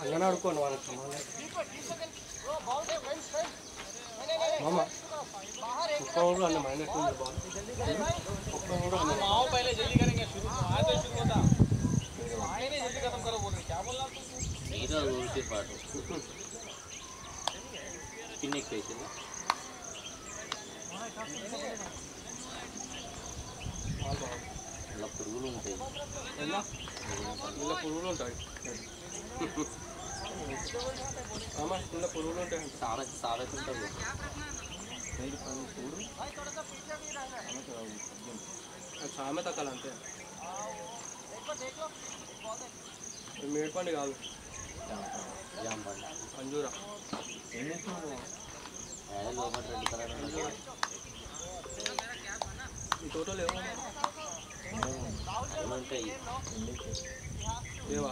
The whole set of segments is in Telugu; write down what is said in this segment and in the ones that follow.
ಅಂಗನವ್ರಿಗೆ ಮಾಮ ಒಬ್ಬರು ಅನ್ನ ಮೈಂಡ್ ಇಟ್ಕೊಂಡು ಬಾಲ್ ಒಬ್ಬರು ಅನ್ನ ಮಾವ ಪಹಲೆ ಜಲ್ದಿ ಕರೆಂಗೆ ಶುರು ಆಯ್ತು ಶುರು ಹೋತಾ ಆಯ್ನೆ ಜಲ್ದಿ ಖತಮ್ ಕರೋ ಬೋಲ್ ಕ್ಯಾ ಬೋಲ್ನಾ तुम ಇದು ಉಲ್ಟಿ ಪಾಟು ತಿನ್ನಕ್ಕೆ ಕೈತಿಲ್ಲ అలా పురుగులు ఉంటాయి ఇలా పురుగులు ఉంటాయి మామ ఇలా పురుగులు ఉంటాయి సామెత సామెత ఉంటుంది అది సామెత కల అంతే ఇది మేడిపండు కాదు జామ పండు అంజూరా అదే లోపల రెడ్ కలర్ ఉంటుంది ఈ తోటలో ఏమో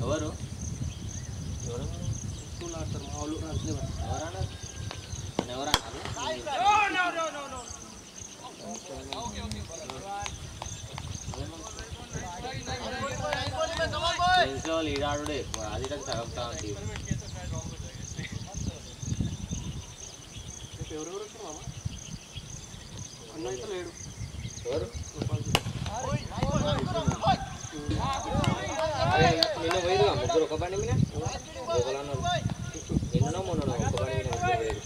ఎవరు ఎవరు స్కూల్ ఆడతారు మా వాళ్ళు ఆడలేవా ఎవరన్నారు నన్ను ఎవరన్నారు ఫ్రెండ్స్ వాళ్ళు ఈడాడు అది ఇటు తగలుతా ఉంటుంది ఎవరెవరు వచ్చారు మామ? అన్న అయితే లేడు. ఎవరు? నిన్న ముగ్గురు ఒక బండి మీద? ఒకలన్నారు నిన్ననో మొన్ననో ఒక పని మీద ముగ్గురు పోయారు.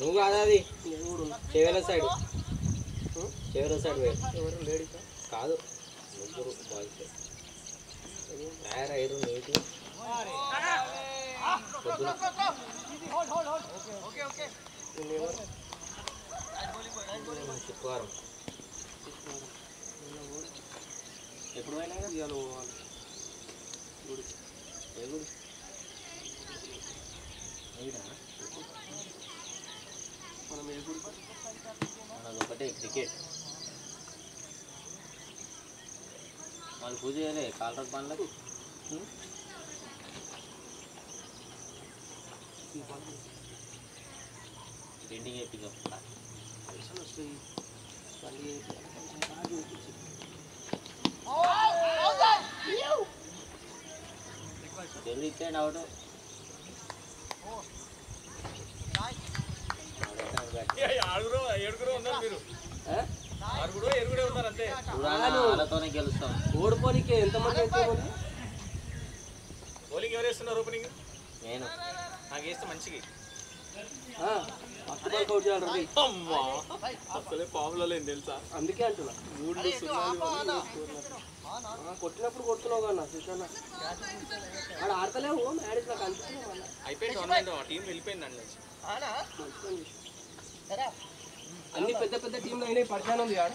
నువ్వు కాదా అది? చెవేల సైడ్ చెవేల సైడ్ పోయారు ఎవరు లేడీసా కాదు ముగ్గురు బాయ్స్ తయారయ్యారు నీటి. పొద్దున నిన్న ఎవరు శుక్రవారం ఎప్పుడు పోయినా ఇవాళ పోవాలి గుడికి ఏ గుడి ఈడా? మనం ఏ గుడికి మనది ఒకటే క్రికెట్ వాళ్ళు పూజ చేయలే కాలర్ పనులకు తిండి చేపిద్దాం పైసలు వస్తాయి. కొంచెం బాగా చూపించు. జల్దీ ఇచ్చేయండి అవుట్ ఆరుగురు ఏడుగురు ఉన్నారు మీరు ఆరుగురు ఏడుగురే ఉన్నారు అంతే వాళ్ళతోనే గెలుస్తాం ఓడిపోనీకి ఎంతమంది అయితే బౌలింగ్ ఎవరు వేస్తున్నారు ఓపెనింగ్ నేను నాకు వేస్తే మంచిగా అమ్మా అసలే పాములో లేదు తెలుసా? అందుకే అంటున్నా. మూడు కొట్టినప్పుడు కొడుతున్నావు కన్నా సుశాన. ఆడ ఆడతలేవు మ్యారేజ్ నాకు అనిపిస్తుంది అయిపోయింది టోర్నమెంట్ టీం వెళ్ళిపోయింది దాంట్లో నుంచి. మంచి పని చేసావు. అన్ని పెద్ద పెద్ద టీంలు అయినాయి పరిచయం ఉంది ఆడ.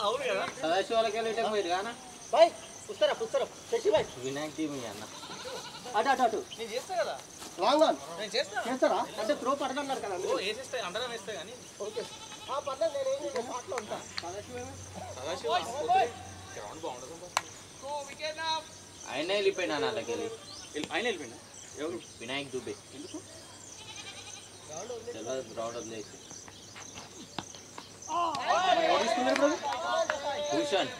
అవును కదా. సదాశివాలకి వెళ్ళి పోయారు కానీ? బాయ్ పుస్తరా పుస్తరా శశి బాయ్ వినాయక టీం అన్న. అటు అటు అటు. నేను చేస్తా కదా. లాంగ్ ఆన్ చేస్తారా? అంటే త్రో పడదన్నారు కదా ఓకే. ఆ పర్లేదు నేను ఏం చేసాను పాటలో ఉంటా. గ్రౌండ్ బాగుంటుంది ఆయన వెళ్ళిపోయినా వెళ్ళి వెళ్ళి- ఆయన ఎవరు? వినాయక్ దుబే. ఎందుకు? తెలియదు గ్రౌండ్ వదిలేసి. భూషణ్.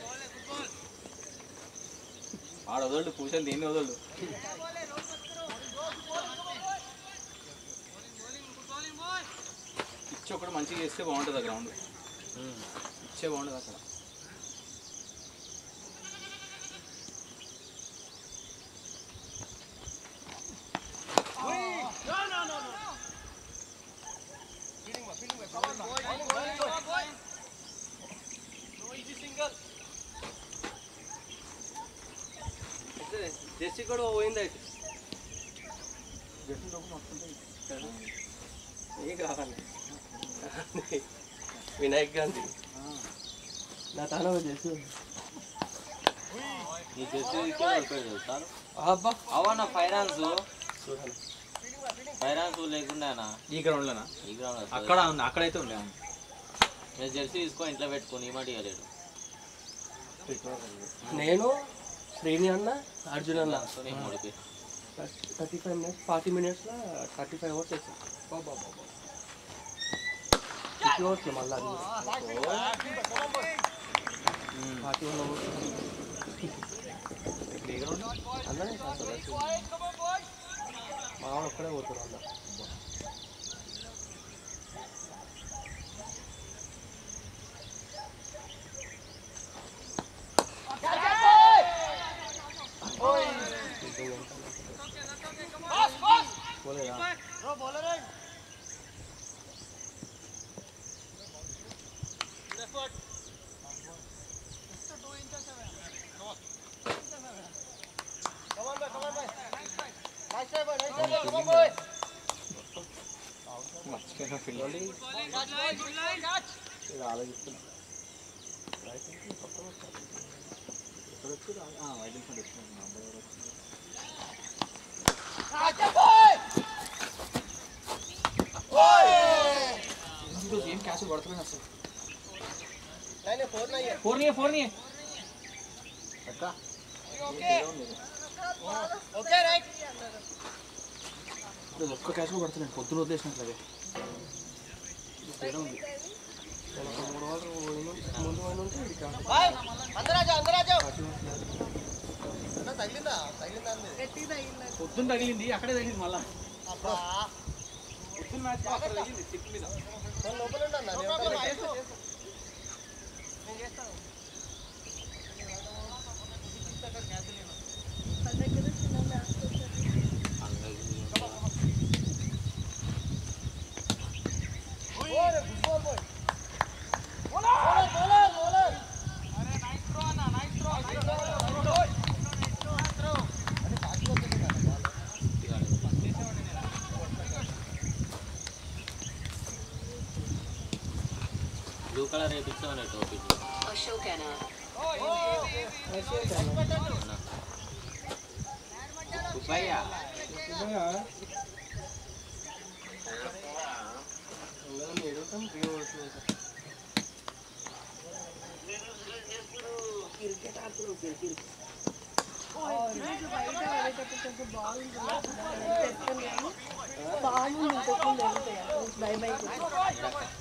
ఆడ వదలడు పూజలు దేన్ని వదలడు. పిచ్ ఒకటి మంచిగా చేస్తే బాగుంటుంది ఆ గ్రౌండ్ ఇచ్చే బాగుంటుంది అక్కడ జెర్సీ కూడా పోయింది అయితే ఏం కావాలి వినాయక్ గాంధీ. నా తాను అబ్బా. అవన్న ఫైనాన్స్? ఫైనాన్స్ లేకుండా ఈ గ్రౌండ్లోనా ఈ గ్రౌండ్ అక్కడ ఉంది అక్కడైతే ఉండే. నేను జెర్సీ తీసుకో ఇంట్లో పెట్టుకుని మాట ఇవ్వలేడు నేను శ్రీని అన్న అర్జున్ అన్న. సో నేను ముడిపి థర్టీ ఫైవ్ మినిట్స్ ఫార్టీ మినిట్స్లో థర్టీ ఫైవ్ అవర్స్ వచ్చాను ఫిఫ్టీ అవర్స్ మళ్ళీ ఫార్టీ వన్ అవర్స్ అందరే మా వాడు ఒక్కడే పోతారు అన్న పోలేదా गेम कैसे बढ़ते हैं सबसे नहीं नहीं फोर नहीं है। फोर नहीं है फोर नहीं है ओके ओके राइट ఇప్పుడు ఒక్క క్యాష్ కూడా పడుతున్నాయి పొద్దున వదిలేసినట్లే తేడా ఉంది మూడు ముందు పోయిన ఉంటే ఇది పొద్దున్న తగిలింది అక్కడే తగిలింది మళ్ళా పొద్దున్న మ్యాచ్ అక్కడ తగిలింది చిక్ మీద కలర్ వేయించామని టోపీ Ashokana. సుబ్బయ్య ఏడుతాం రియో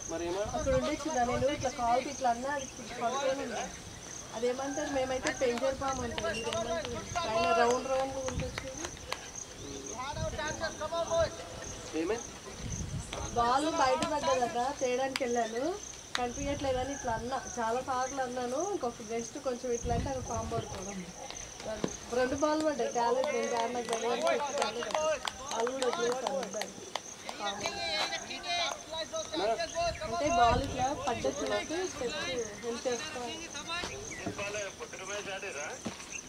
మరి ఏమన్నా అక్కడ ఉండే చిన్న నేను ఇట్లా కాల్ ఇట్లా అన్నా అది పడుకొని ఉంది అదేమంటారు మేమైతే పెంచర్ పాము అంటారు మీరేమంటారు పైన రౌండ్ రౌండ్ ఉంటుంది ఏమే బాల్ బయట అడగడానికి చేయడానికి వెళ్ళాను కనిపించట్లేదని ఇట్లా అన్నా. చాలా సార్లు అన్నాను. ఇంకొక జస్ట్ కొంచెం ఇట్లా అంటే అది ఫామ్ పడుకోవడం రెండు బాల్ పడ్డాయి. టాలెంట్ నేను కాదు నాకు వాళ్ళు అంటే బాల్ ఇట్లా పడ్డట్టు స్టెప్స్ హెల్ప్ చేస్తాను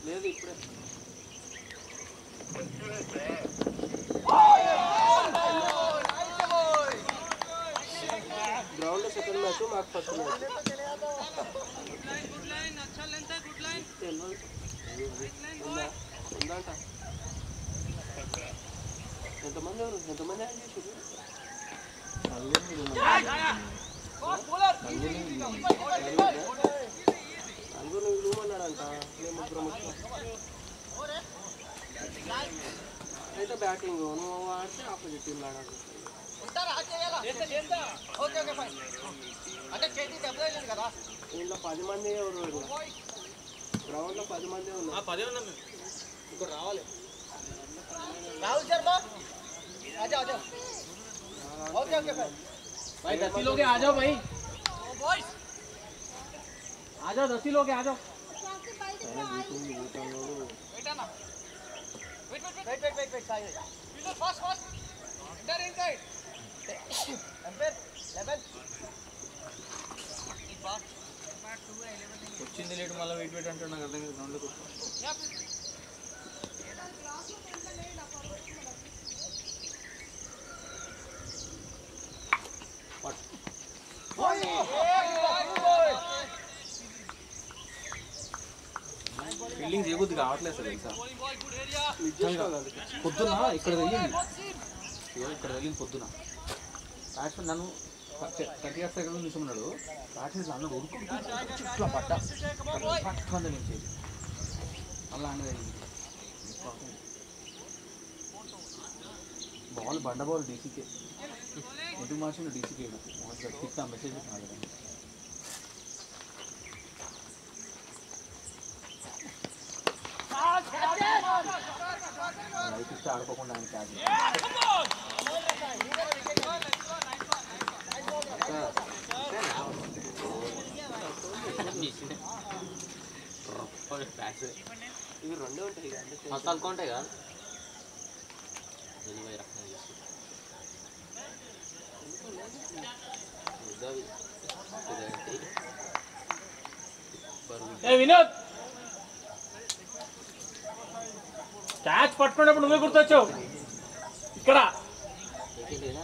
లేదు ఇప్పుడే. గ్రౌండ్ సెకండ్ మ్యాచ్ మాకు ఫస్ట్ మ్యాచ్ తెలియదు ఉందా ఉందంట ఎంతమంది ఎవరు ఎంతమంది యాడ్ చేసారు నలుగురు విలువమన్నాడంట మేము ముగ్గురం వచ్చాం అయితే బ్యాటింగ్ నువ్వు ఆడితే ఆపోజిట్ టీం ఆడాలి దీంట్లో పది మంది ఎవరు గ్రౌండ్లో పది మంది ఉన్నారు పదే ఉన్నాం మేము ఇక్కడ రావాలి भाई दस ही लोग हैं, आ जाओ भाई आ जाओ दस ही लोग हैं, आ जाओ వచ్చింది లేటు మళ్ళీ వెయిట్ వెయిట్ అంటున్నా నాకు అర్థం కాదు గ్రౌండ్లోకి ఫీల్డింగ్ చేయబుద్ది కావట్లేదు సార్ తెలుసా? పొద్దున ఇక్కడ వెళ్ళింది. ఇక్కడ వెళ్ళింది పొద్దున యాక్చువల్ నన్ను థర్టీ ఇయర్స్ దగ్గర నిల్చున్నాడు యాక్చువల్ నన్ను ఉరుకు ఇట్లా పడ్డా పట్టుకుంది నుంచి అలా అన్నది బాల్ బండ బాల్ డీసీకే. ఎందుకు మార్చిన డీసీకే తిట్టా మెసేజ్ పెట్టినా కదా. లైఫ్ ఇస్తే ఆడుకోకుండా ఆయన క్యాచ్ ఇవి రెండే ఉంటాయి ఇక అంటే మసాలా కొంటాయి కదా ఎనభై రకాలు చేసి. ఇదవి. ఇదేంటి? బరువు. ఏ వినోద్ క్యాచ్ పట్టుకున్నప్పుడు నువ్వే గుర్తొచ్చావు ఇక్కడ ఏంటి ఇలా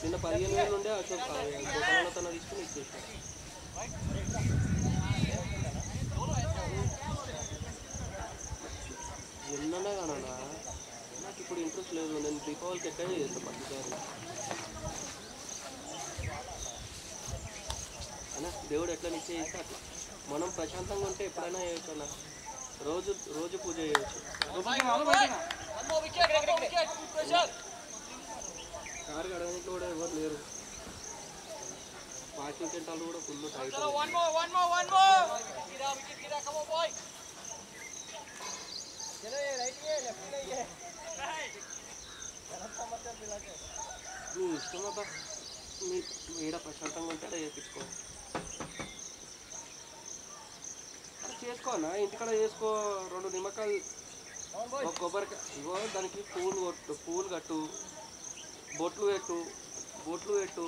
నిన్న పదిహేను వేలు ఉండే అశోక్ తన తీసుకుని ఇచ్చేసాను ఎన్ననే కానన్నా నాకు ఇప్పుడు ఇంట్రెస్ట్ లేదు. నేను దీపావళికి ఎక్కడే చేస్తాను ప్రతిసారి అన్నా దేవుడు ఎట్లా నిశ్చయిస్తే అట్లా. మనం ప్రశాంతంగా ఉంటే ఎప్పుడైనా చేయొచ్చు అన్న. రోజు రోజు పూజ చేయొచ్చు. కారు కడగడానికి కూడా ఎవరు లేరు. పార్కింగ్ సెంటర్లు కూడా ఫుల్ టైట్ మీ ఇష్టం అబ్బా. మీ ఈడ ప్రశాంతంగా ఉంటే అలా చేయించుకో అలా చేసుకో అన్న. ఇంటికాడ చేసుకో. రెండు నిమ్మకాయలు. కొబ్బరికాయ. ఇగో దానికి పూలు కొట్టు పూలు కట్టు. బొట్లు పెట్టు బొట్లు పెట్టు.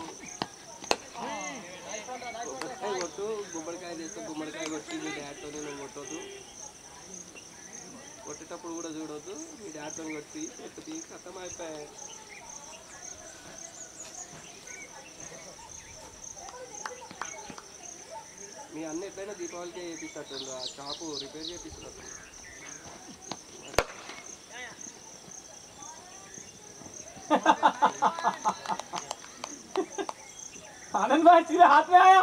కొబ్బరికాయ కొట్టు గుమ్మడికాయ చేస్తే గుమ్మడికాయ కొట్టి మీ డాడ్తో నేను కొట్టొద్దు. కొట్టేటప్పుడు కూడా చూడొద్దు మీ డాడ్తో కొట్టి పెట్టు తీసి అర్థం అయిపోయాయి మీ అన్న ఎట్లయినా దీపావళికే చేపిస్తాడు ఆ షాపు రిపేర్ చేపిస్తున్నట్టు आनंद भाई सीधे हाथ में आया?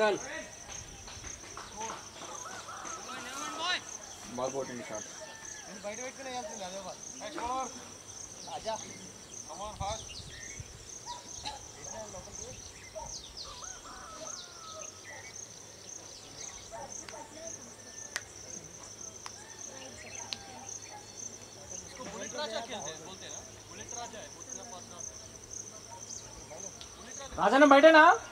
Michael. Ball bought in shot. Wait, wait, wait. Next ball. Aja. Come on, fast. राजा ने बैठे ना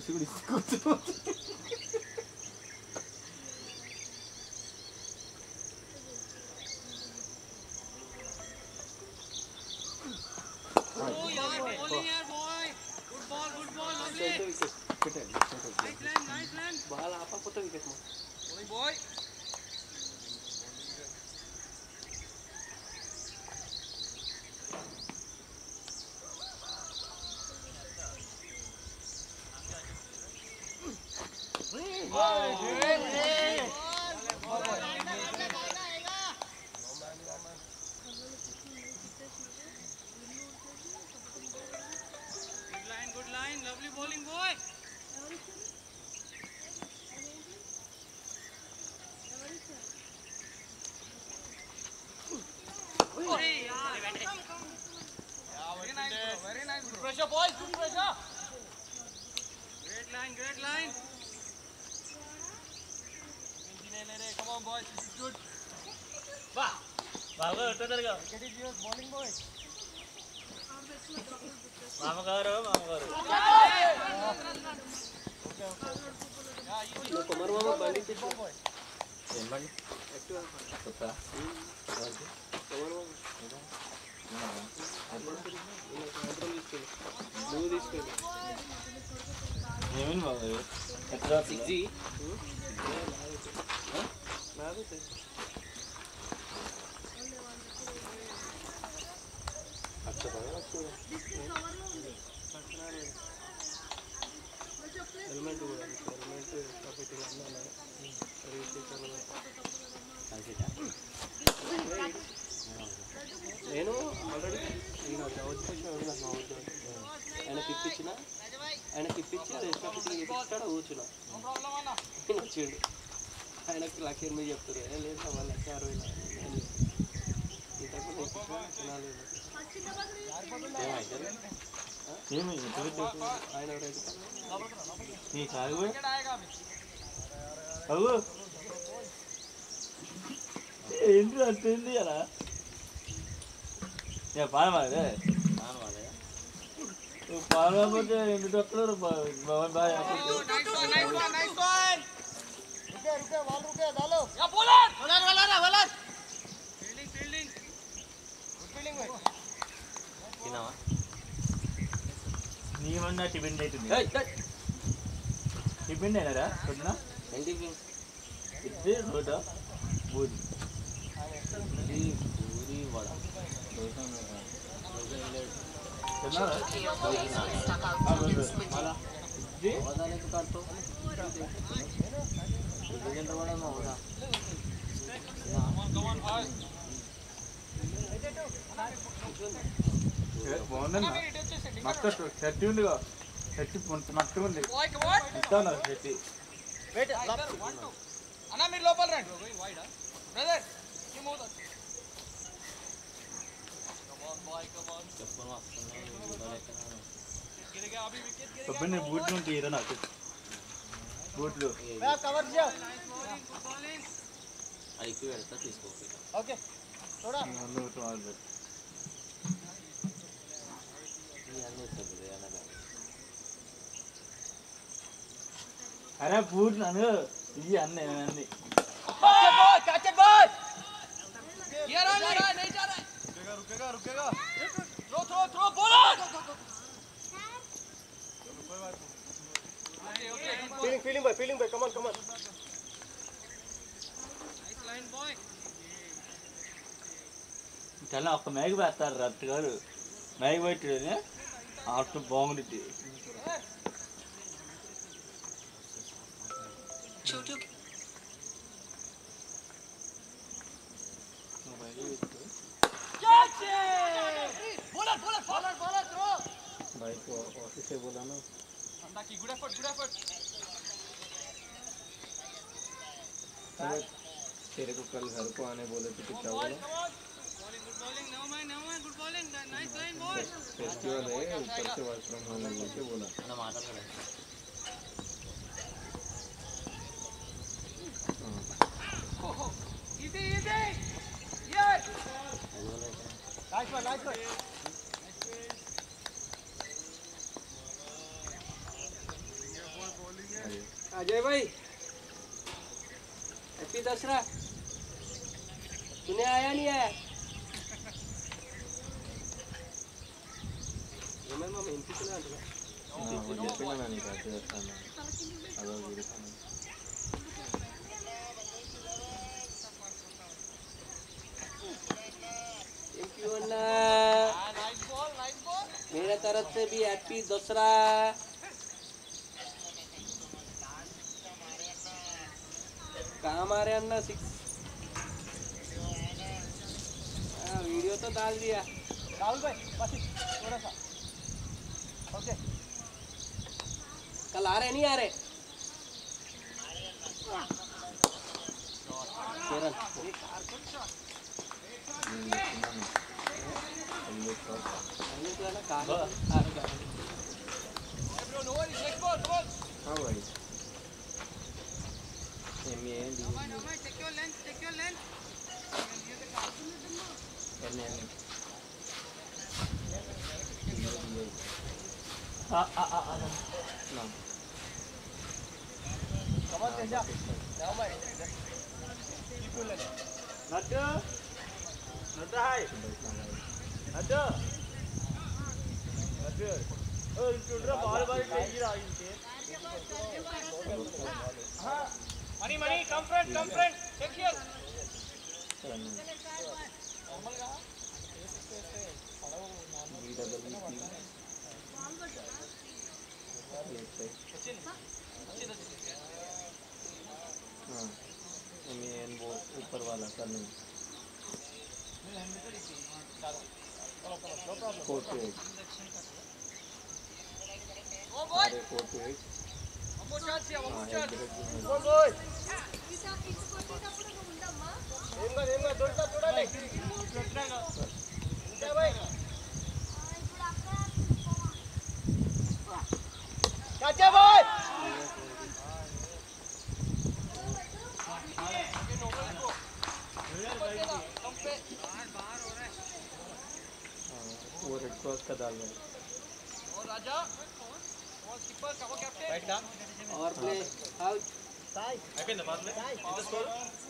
してくれってこと మామగారు మామగారు కుమార్ మామ బండి తెచ్చు. ఏమండి చెప్తా కుమార్ మామ సాయంత్రం తీసుకెళ్ళి నువ్వు తీసుకెళ్ళి ఏమేమి బాబు ఎట్లా సిక్స్ కూర్చున్నా ఆయన వచ్చిండు ఆయనకి లక్ష ఎనిమిది చెప్తారు ఏ లేదు సార్ లక్ష అరవై నేను ఇంతకు ఇప్పించిన తినాలి ఏమి ఆయన రేటు నీ కాగు అవు ఏంటి అంటుంది అలా ఇక పానమాదే పానమాదే Kepala apa dia yang duduk telur bawa bayar. Nice one, nice one. Rupiah, rupiah, wal rupiah, dalo. Ya bolan. Bolan, bolan, bolan. Fielding, fielding. Good fielding, boy. Kena apa? Ni mana tibin day tu ni? Hey, hey. Tibin day nara, kena? Hindi bin. Itu roda, bud. Puri, puri, wala. Dosa mana? బాగుందన్నా మక్క షర్ట్ ఉందిగా షర్ట్ మక్క ఉంది ఇస్తాను షర్ట్ అన్న మీరు లోపల రండి. బ్రదర్ तो मैंने बूट में दिए ना कुछ बूट लो मैं कवर दिया अरे क्यों ऐसा है को ओके थोड़ा नो तो आज बस अरे बूट ना ना ये अन्ने अन्ने कच्चे बॉल कच्चे बॉल ये रहा नहीं रुकेगा रुकेगा। थ्रो थ्रो थ्रो बॉलर चलो फीलिंग फीलिंग भाई फीलिंग भाई come on come on nice line boy चलो आपको मैं एक बात कर रहा हूँ मैं एक बात कर रहा भाई को ऑफ़िस से बोला ना अंडा की गुड एफर्ट गुड एफर्ट तेरे को कल घर को आने बोले तो क्या बोला फेस्टिवल है ऊपर से वर्क फ्रॉम होम है बोल के बोला Easy, easy! Nice one, nice one. हाँ, अजय भाई। हैप्पी दसरा। तूने आया नहीं आया? मैम हम इनकी सुना नहीं खाते मेरे तरफ़ से भी हैप्पी दूसरा। कहा मारे अन्ना सिक्स वीडियो हाँ, तो डाल दिया। राहुल भाई थोड़ा सा। ओके। कल आ रहे नहीं आ रहे? Kerala Ah, ah, ah, ah. No. Come on, Teja. Now, my. People, let's. Not Nadai. Ada. Ada. Eh, cundra baal baal lagi lah ini. हाँ money money come friend come friend take here normal का ऊपर वाला करना 48. 48. ఏం కాదు ఏం కాదు దొరుకుతా చూడాలి ఇంకా boy Catch it, boy! Red cross का दाल है। और राजा और का वो कैप्टन राइट डाउन और प्ले आउट साइड नमाज़ में स्कोर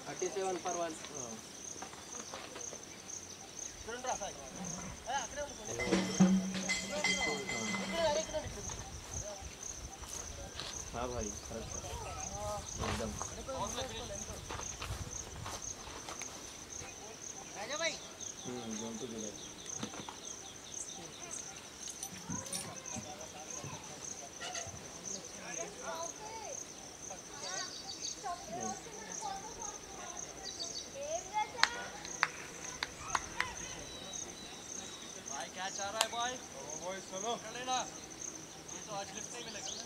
37 फॉर 1 रहा हाँ भाई दोनों ये तो आज लिफ्ट नहीं मिलेगा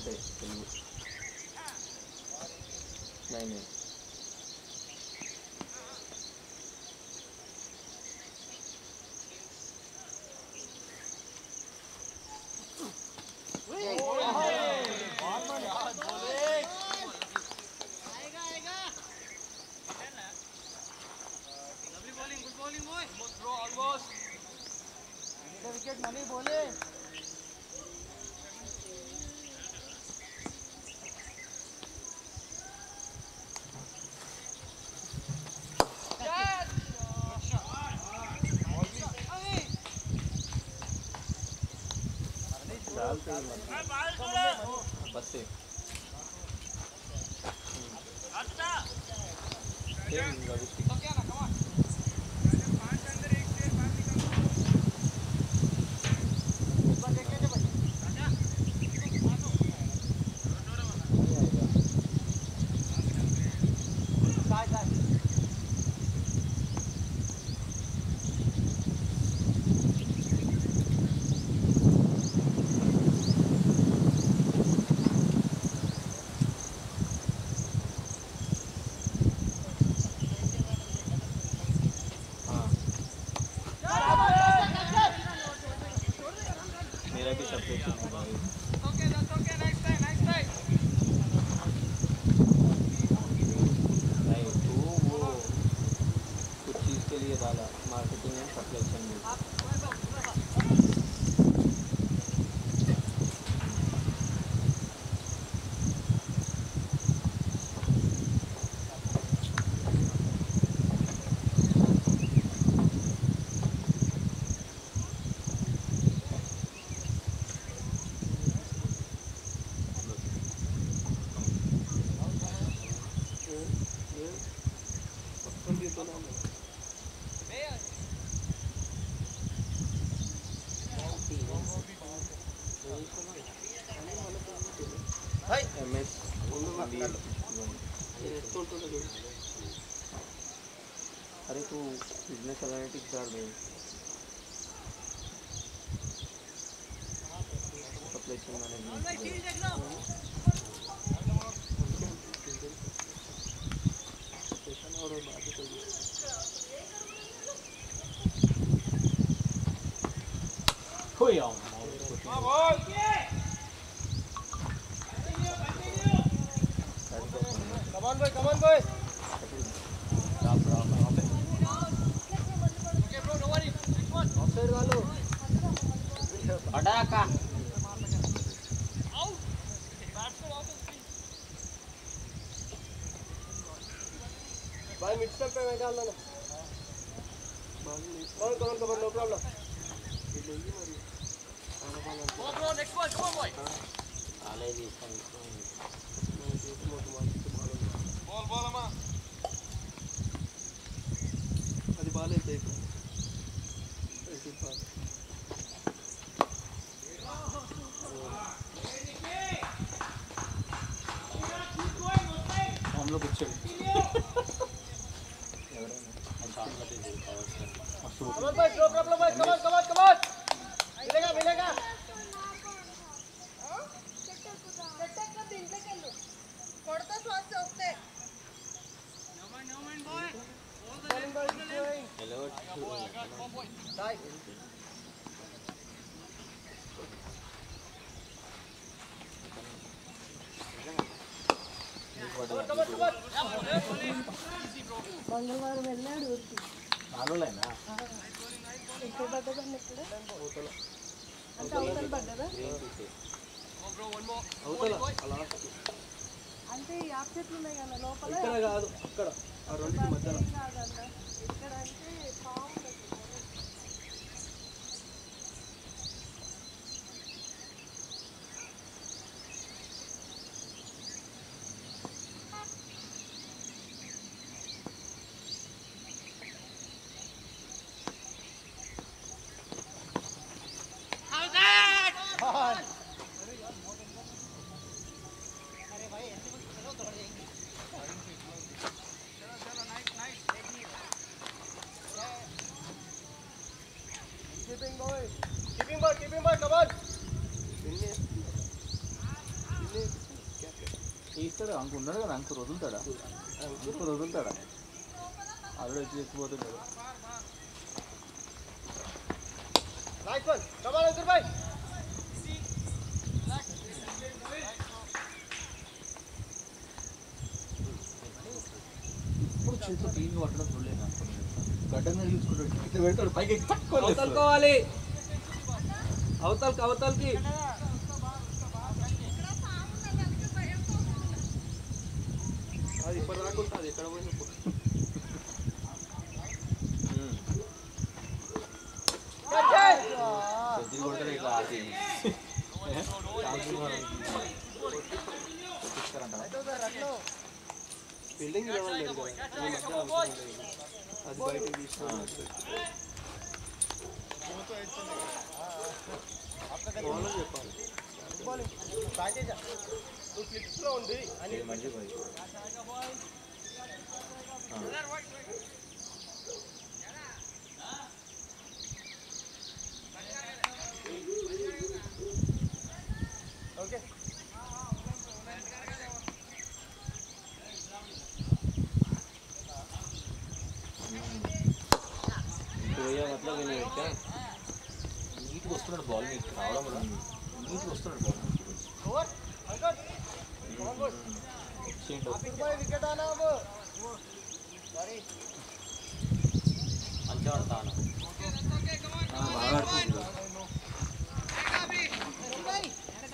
gente. बत्तीस तेल బాల్ నీ- cover cover cover no problem ఇది వెయ్యి మరి కాలేజీ ఇస్తాను మన చేతి మొత్తం మార్చితే బాల్ ఉంది. అది బాగాలేదు ఇక్కడ ఇది బాల్. ఫామ్లో కూర్చోడు కొడతా శ్వాస వస్తే హలో మంగళవారం వెళ్ళాడు ఊరికి అంటే ఈ యాప్ చెట్లు ఉన్నాయి కదా లోపల. ఇక్కడ కాదు అక్కడ. ఆ రెండింటి మధ్యలో. ఇక్కడ అంటే అంకు ఉన్నాడు కదా అంకు వదులుతాడా అంకు వదులుతాడా ఆల్రెడీ వచ్చి ఎక్కిపోతుంటాడు ఇప్పుడు చేతిలో క్లీన్ పట్టడం చూడలేదు అనుకున్నాను గడ్డ మీద చూసుకుంటాడు ఇట్లా పెడతాడు పైకి ఎక్కి తక్కువ అవతలుకోవాలి అవతలకి అవతలకి కొడతాడు ఇట్లా ఆసి బిల్డింగ్ లెవెల్ లేదు కదా ఈ మధ్య అవసరం లేదు. అది బయటకు తీసుకుని ఓనర్ చెప్పాలి మంచి పోయి పోయా मतलब విని పెట్టా నీట్గా వస్తున్నాడు బాల్ నీకు రావడం కూడా నీట్గా వస్తున్నాడు బాల్ వచ్చిండు మంచిగా ఆడతాను బాగా ఆడుతుంది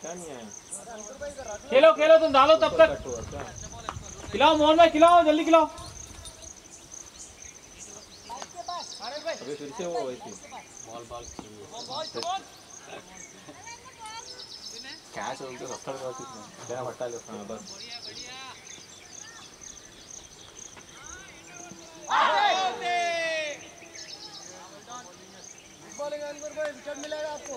खेलो खेलो तुम डालो तब तक। खिलाओ मोहन भाई खिलाओ जल्दी खिलाओ। अभी फिर से वो वैसे बॉल बॉल कैच सत्तर का बस मिलेगा आपको।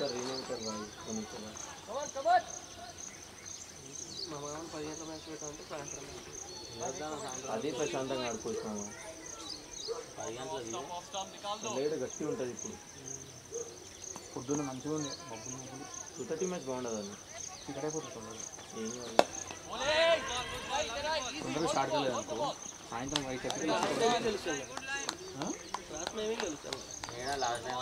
कर रीनेम कर भाई होने के बाद మా మామ పది గంటల మ్యాచ్ పెట్టాలంటే సాయంత్రం match. అదే ప్రశాంతంగా ఆడుకోవచ్చు లేట్ గట్టి ఉంటుంది ఇప్పుడు పొద్దున్న మంచిగా ఉంది మబ్బులు మబ్బులు టూ థర్టీ మ్యాచ్ బాగుండదు అది ఇక్కడే పోతుంది ఏం కాదు తొందరగా స్టార్ట్ కాలేదు అనుకో సాయంత్రం ఐదు థర్టీ మేమే గెలుస్తాం క్లాస్ మేమే గెలుస్తాం నేనా లాస్ట్ టైం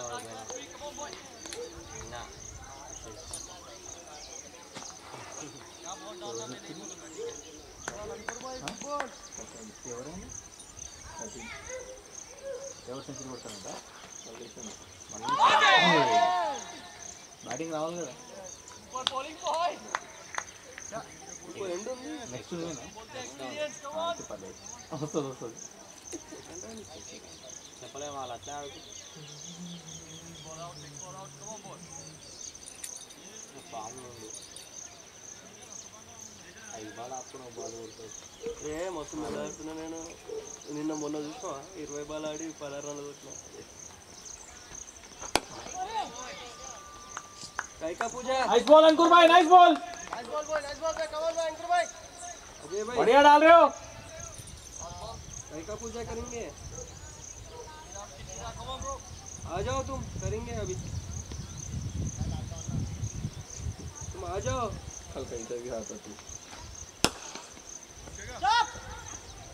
ఎవరైనా అది ఎవరు సెంచరీ కొడతారంట సొల్యూషన్ బ్యాటింగ్ రావాలి కదా ఇంకో ఎండ్ ఉంది నెక్స్ట్ నువ్వేనా అయితే పర్లేదు వస్తుంది వస్తుంది చెప్పలేము వాళ్ళు అట్లా ఆడుతూ ఫామ్లో ఉండు ఐదు బాల్ అప్పుడు బాల్ కొడుతుంది ఏ మస్తు మొదలవుతున్నా నేను నిన్న మొన్న చూసినా ఇరవై బాల్ ఆడి పదహారు రన్లు కొట్టినా కైకా పూజ नाइस बॉल अंकुर भाई नाइस बॉल अजय भाई बढ़िया डाल रहे हो कहीं का पूजा करेंगे आ जाओ तुम करेंगे अभी तुम आ जाओ कल का इंटरव्यू आता तू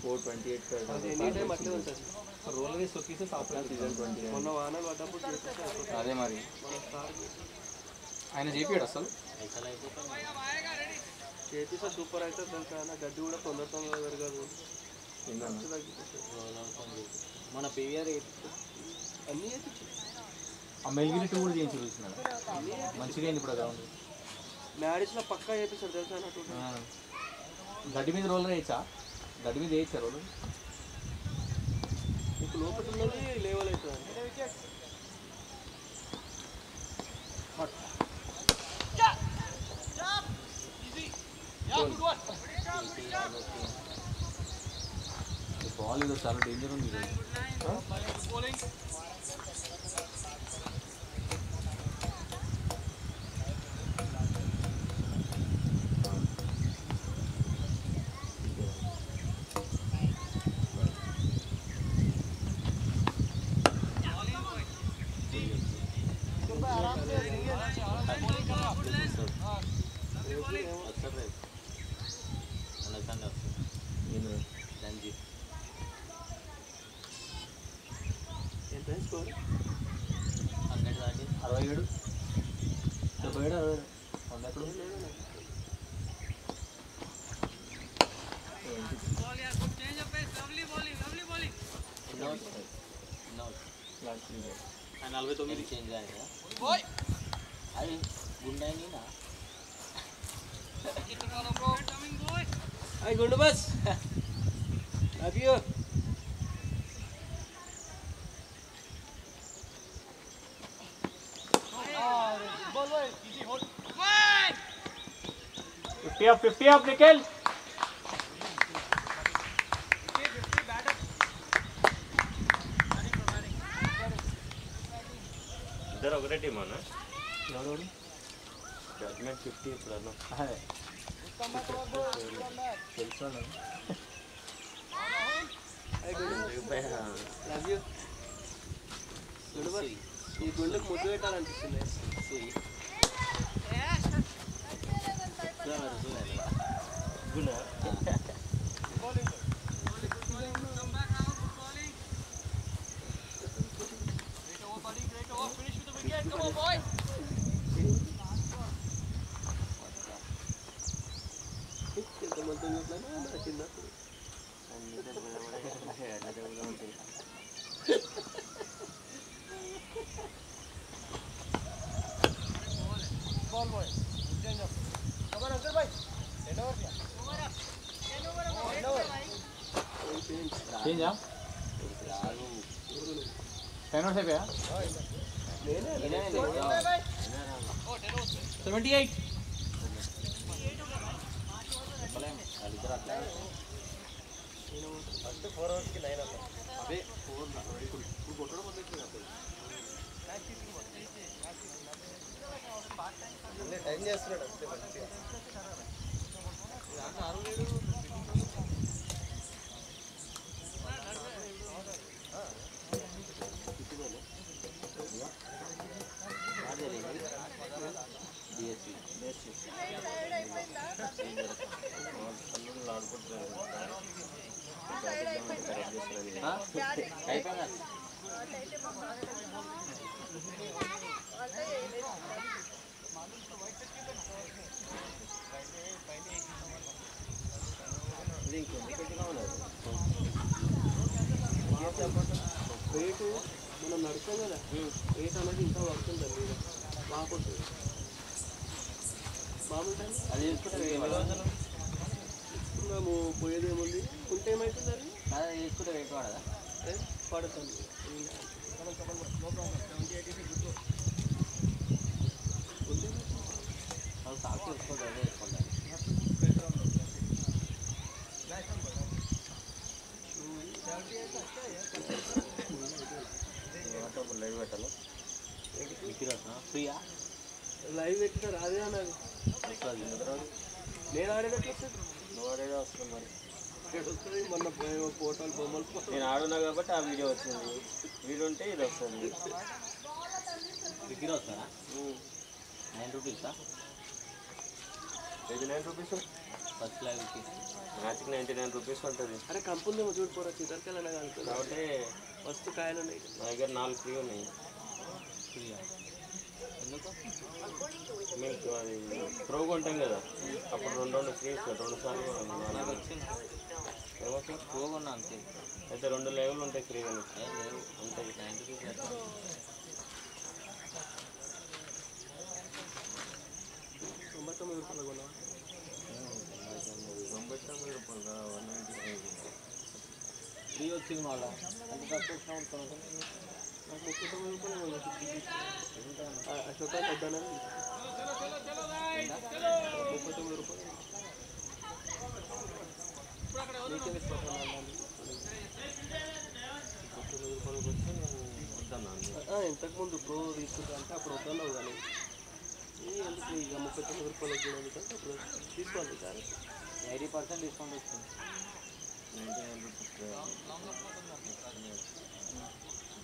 ఫోర్ ట్వంటీ ఎయిట్ రోల్వేస్ వచ్చేసి సీజన్ ట్వంటీ అదే మరి. ఆయన చెప్పాడు అసలు? సార్ సూపర్ అయితే గడ్డి కూడా తొందర తొందర పెరగదు మన పివిఆర్ అన్నీ కూడా మంచిగా ఇప్పుడు గ్రౌండ్ మ్యారేజ్లో పక్కా చేపిస్తాడు తెలుసా గడ్డి మీద రోలర్ వేయచ్చా గడ్డి మీద రోలర్ నీకు లోపల ఉన్నది లేవల్ బాల్ ఇది చాలా డేంజర్ ఉంది Fifty up fifty up Nikhil ఇద్దరు ఒకటే టీం అన్న ఎవడెవడు జడ్జ్మెంట్ ఫిఫ్టీ ఇప్పుడు అన్న అదే తెలుసు నాకు. లవ్ యూ గుండు బస్ ఈ గుండెకు ముద్దు పెట్టాలనిపిస్తుంది చేంజా టెన్ అవర్స్ అయిపోయా సెవెంటీ ఎయిట్ టైం చేస్తున్నాడు అంతే మంచిగా రేటు మనం నడుస్తాం కదా రేట్ అనేది ఇంకా పడుతుంది దాని అది మేము పోయేది ఏముంది ఉంటే ఏమవుతుంది అది వేసుకుంటే రేట్ వాడదా పడుతుంది వాళ్ళు సాక్షి అదే లైవ్ పెట్టాలి ఫ్రీయా లైవ్ పెట్టిన రాదే నాకు నేను ఆడేటట్లు వస్తుంది నువ్వు ఆడేదే వస్తుంది మరి ఇక్కడ వస్తుంది మొన్న ఫోటోలు బొమ్మలు నేను ఆడున్నా కాబట్టి ఆ వీడియో వచ్చింది. వీడియో ఉంటే ఇది వస్తుంది. దగ్గర వస్తారా? నైన్ రూపీసా ఎయిటీ నైన్ రూపీస్ ఫస్ట్ లైవ్కి మ్యాచ్కి నైంటీ నైన్ రూపీస్ ఉంటుంది. అరే కంపెనీ చూడిపోరా కనుక కాబట్టి ఫస్ట్ కాయలు ఉన్నాయి. నా దగ్గర నాలుగు ఫ్రీ ఉన్నాయి. ఫ్రీయా ఎందుకు మీకు అది ప్రో కొంటాం కదా. అప్పుడు రెండు రెండు ఫ్రీ ఇస్తారు రెండు సార్లు నాకు వచ్చింది. ఏమవుతుంది పోగొన్నా అంతే. అయితే రెండు లెవెల్ ఉంటాయి లేవు ఉంటాయి. తొంభై తొమ్మిది రూపాయలు కొన్నా తొంభై తొమ్మిది రూపాయలు వన్ నైంటీ ఫైవ్. ఫ్రీ వచ్చింది మళ్ళా. ఎంత తక్కువ అశోక ముప్పై తొమ్మిది రూపాయలు నీకే తీసుకుంటాను ముప్పై రూపాయలు ఇంతకుముందు ప్రో తీసుకుంటా అంటే అప్పుడు వద్దన్నావు కానీ ఎందుకు ఇక ముప్పై తొమ్మిది రూపాయలు వచ్చింది ఎందుకంటే అప్పుడు తీసుకోండి సార్ ఎయిటీ పర్సెంట్ డిస్కౌంట్ వస్తుంది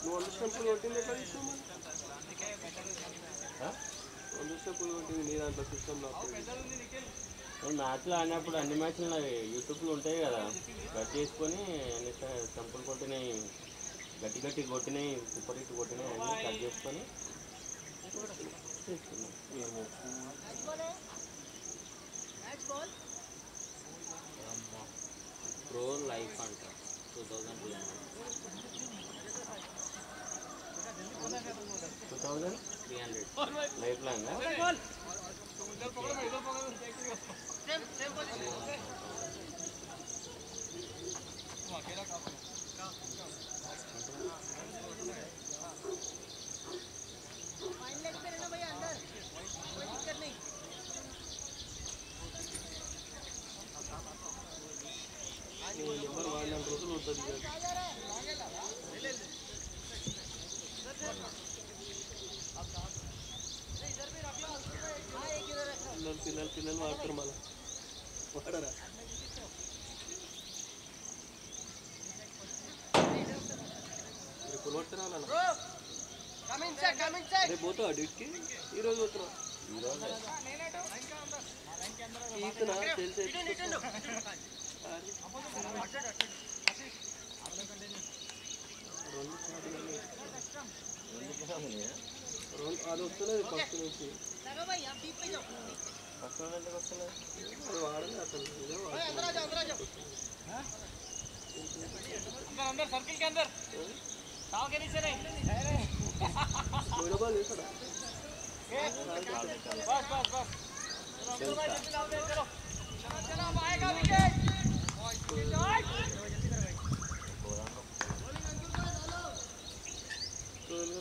నువ్వు వంద స్టెంపులు కొట్టింది ఎట్లా తీసుకున్నావు వంద స్టెంపులు కొట్టింది నీ దాంట్లో సిస్టంలో నేను మ్యాచ్లో ఆడినప్పుడు అన్ని మ్యాచ్లు నాకు యూట్యూబ్లో ఉంటాయి కదా. కట్ చేసుకొని అన్ని సంపులు కొట్టినాయి. గట్టి గట్టి కొట్టినాయి సూపర్ హిట్ కొట్టినాయి అన్నీ కట్ చేసుకొని ప్రో లైఫ్ అంట. Two thousand two thousand three hundred life long నీ నెంబర్ వాడిన రోజులు ఉంటుంది పిల్లలు పిల్లలు పిల్లలు వాడతారు మళ్ళీ. వాడరా? రేపు కొట్టరా రేపు పోతావా డ్యూట్కి ఈరోజు పోతున్నావు? ఈతనా తెలిసి రెండు సార్లు. రెండు అది వస్తలేదు ఫస్ట్ నుంచి పక్కన ఎందుకు వస్తలేదు అది వాడలే అసలు ఇదే వాడుతున్నా. వీడియో కాల్ చేస్తాడా రోజులుగా తన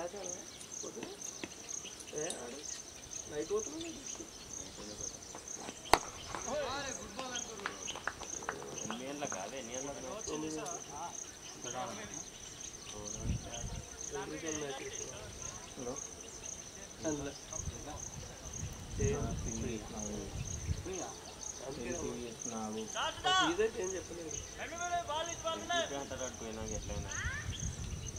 ఎల్లుండి మ్యాచ్ ఆడదా పొద్దున ఏ ఆడు నైట్ పోతున్నాడు ఎన్ని గంటలకు కాదు ఎన్ని గంటలకు మ్యాచ్? తొమ్మిది ఓ, ఇండివిజువల్ మ్యాచ్ హలో అందులో నాకు ఇదే ఏం చెప్పలేదు ఇప్పుడు అంటారు అటు పోయినాక ఎట్లయినా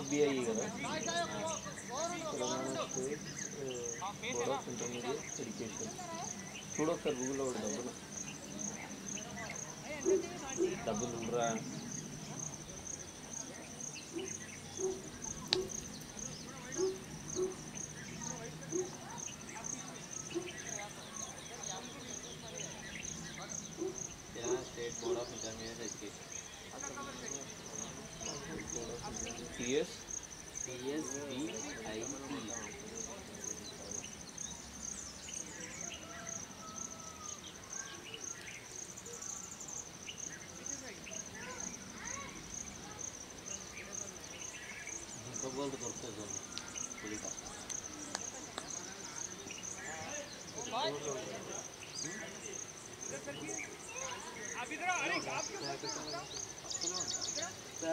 టీఎస్బిఐ కదా Telangana state board of intermediate education చూడు ఒకసారి గూగుల్లో కూడా డబ్బులు డబ్బులు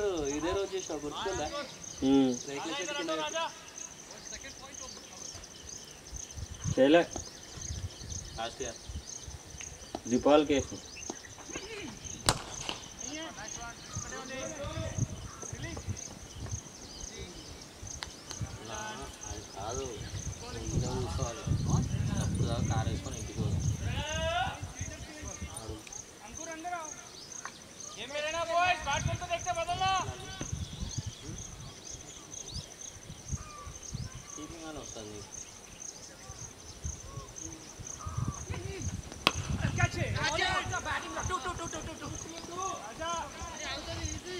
లాస్ట్ ఇయర్ ఇదే రోజు చేసిన గుర్తుందా ఉమ్. రేట్ల చెట్టు కింద పెట్టి. చేయలే లాస్ట్ ఇయర్ దీపావళికి వేసిన అది కాదు ఇంట్లో కూర్చోవాలి తప్పుదా కార్ వేసుకొని ఇంటికి పోదాం जिम में रहना बॉयज़ बैटमैन को देखते बदलना ठीक है ना उस्ताद जी कैच है आजा batting two two two two two two आजा अरे आउट इजी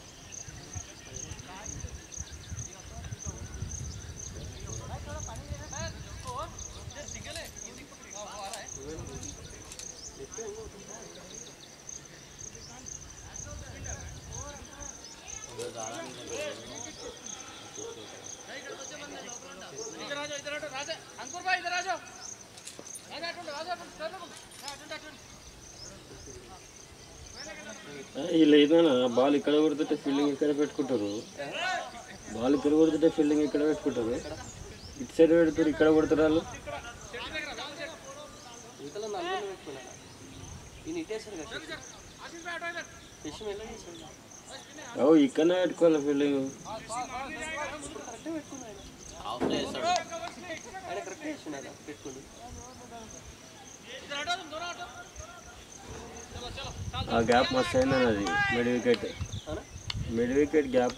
ఏదైనా బాల్ ఇక్కడ కొడుతుంటే ఫీల్డింగ్ ఇక్కడ పెట్టుకుంటారు. బాల్ ఇక్కడ కొడుతుంటే ఫీల్డింగ్ ఇక్కడ పెట్టుకుంటారు. ఇటు సైడ్ పెడతారు ఇక్కడ కొడతారు వాళ్ళు. ఇవతల ఇక్కడనే పెట్టుకోవాలి ఫీల్డింగ్ కరెక్టే పెట్టుకున్నాడు ఆయన ఆఫ్లో వేస్తాడు ఆయన కరెక్టే వేస్తున్నాడు పెట్టుకుంది ఆ గ్యాప్ మస్తు అయిందని అది mid wicket. Mid wicket gap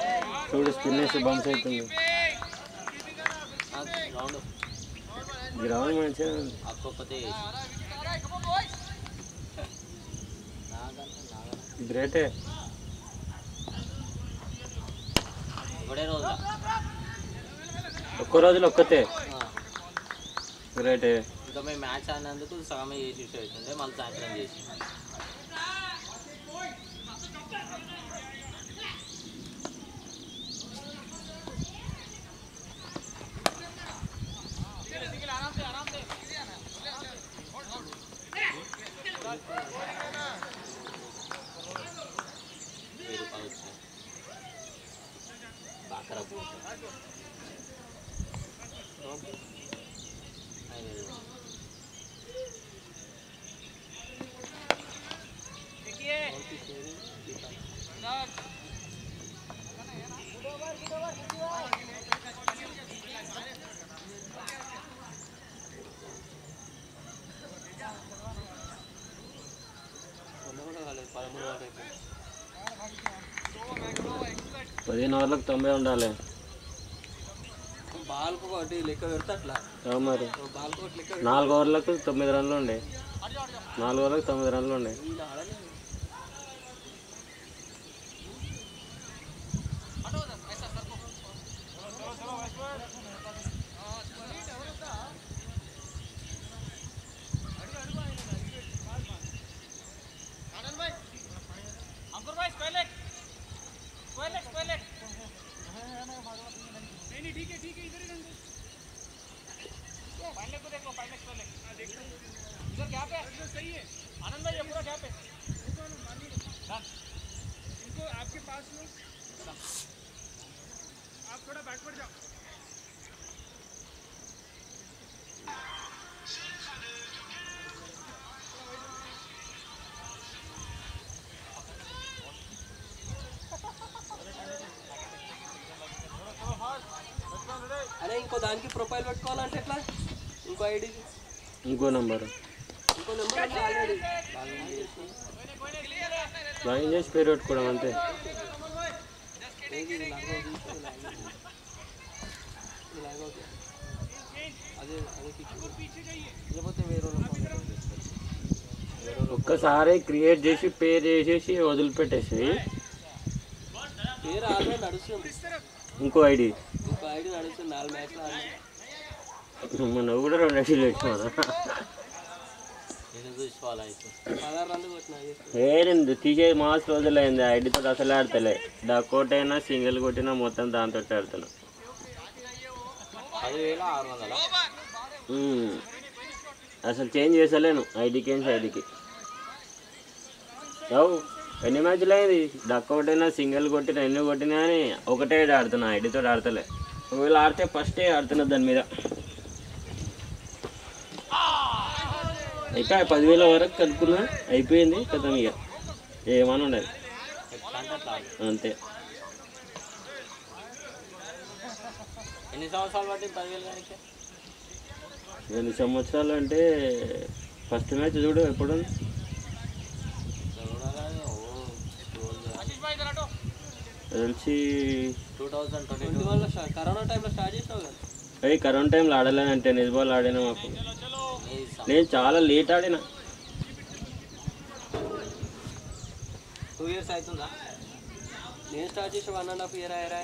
మంచిగా లేదు పిచ్ చూడు స్పిన్ వేస్తే బౌన్స్ అవుతుంది రౌండ్ గ్రౌండ్ మంచిగా ఉంది. అక్కొక్కతే గ్రేటే ఒకటే రోజు ఒక్క రోజులో ఒక్కతే గ్రేటే ఇంకా మేము మ్యాచ్ ఆడినందుకు సగమే చేసి అవుతుండే మళ్ళీ సాయంత్రం చేసి ఓవర్లకు తొంభై ఉండాలి. మరి. నాలుగు ఓవర్లకు తొమ్మిది రన్లు ఉండే. నాలుగు ఓవర్లకు తొమ్మిది రన్లు ఉండే. ఇంకో దానికి ప్రొఫైల్ పెట్టుకోవాలంటే ఎట్లా ఇంకో ఐడి ఇంకో నంబర్ ఇంకో నెంబర్ ఆల్రెడీ లాగిన్ చేసి పేరు పెట్టుకోవడం అంతే ఏది లాగో లాగో అదే అదే కిక్ లేకపోతే వేరే వాళ్ళ phone లో చేస్తారు. ఒక్కసారి క్రియేట్ చేసి పేరు చేసేసి వదిలిపెట్టేసి పేరు ఆల్రెడీ నడుస్తుంది ఇంకో ఐడి ఇంకో ఐడి నడుస్తుంది నాలుగు మ్యాచ్లు ఆడినా నువ్వు కూడా రెండు అసలు వేరేందు తీసే మాస్ రోజులైంది ఐడితో అసలు ఆడతలే. డకోట్ అయినా సింగిల్ కొట్టినా మొత్తం దాంతో ఆడుతున్నా. అసలు చేంజ్ చేసలేను ఐడికి ఐడికి. అవు ఎన్ని మ్యాచ్లు అయింది? డక్క అయినా సింగిల్ కొట్టినా ఎన్ని కొట్టినా అని ఒకటే ఆడుతున్నా ఐడితో ఆడతలే. ఒకవేళ ఆడితే ఫస్టే ఆడుతున్నా దాని మీద. ఇక పదివేల వరకు కలుపుకున్నా అయిపోయింది కథం ఇక. ఏమని ఉండదు. అంతే. ఎన్ని సంవత్సరాలు పట్టింది పదివేలు దానికి? ఎన్ని సంవత్సరాలు అంటే ఫస్ట్ మ్యాచ్ చూడు ఎప్పుడు చూడాలని ఓ తెలిసి టూ ట్వంటీ వన్లో కరోనా టైంలో స్టార్ట్ చేసావు కదా. అయ్యి కరోనా టైంలో ఆడలేనంటే నిజబాల్ ఆడినా మాకు. నేను చాలా లేట్ ఆడినా. టూ ఇయర్స్ అవుతుందా? నేను స్టార్ట్ చేసి వన్ అండ్ హాఫ్ ఇయర్ అయ్యారా?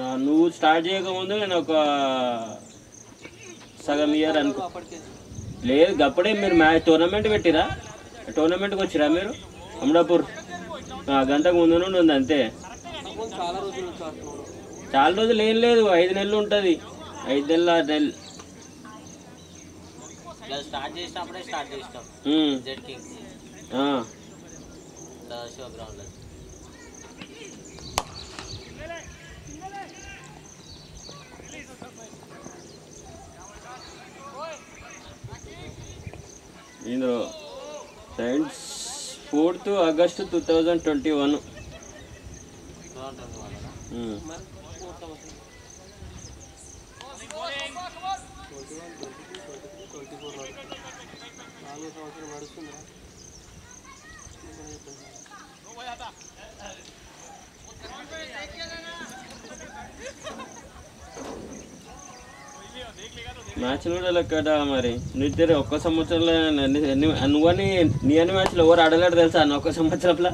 ఆ, నువ్వు స్టార్ట్ చేయకముందు నేను ఒక సగం ఇయర్ అనుకో లేదు అప్పుడే మీరు మ్యాచ్ టోర్నమెంట్ పెట్టిరా? టోర్నమెంట్కి వచ్చిరా మీరు? అమడాపూర్ గంటకు ముందు నుండి ఉంది అంతే. చాలా రోజుల ఏం లేదు ఐదు నెలలు ఉంటుంది. ఐదు నెలలు ఆరు నెలలు. స్టార్ట్ చేసినప్పుడే స్టార్ట్ చేసినాం. ఉమ్, జెడ్. శివ గ్రౌండ్లో. ఇందులో science fourth August two thousand twenty one. నాలుగో సంవత్సరం నడుస్తుందా మ్యాచ్లు కూడా లెక్కట మరి? నిద్ర ఒక్క సంవత్సరంలో ఎన్ని నువ్వని నీ అన్ని మ్యాచ్లు ఎవరు ఆడలేడు తెలుసా అన్న ఒక్క సంవత్సరంలో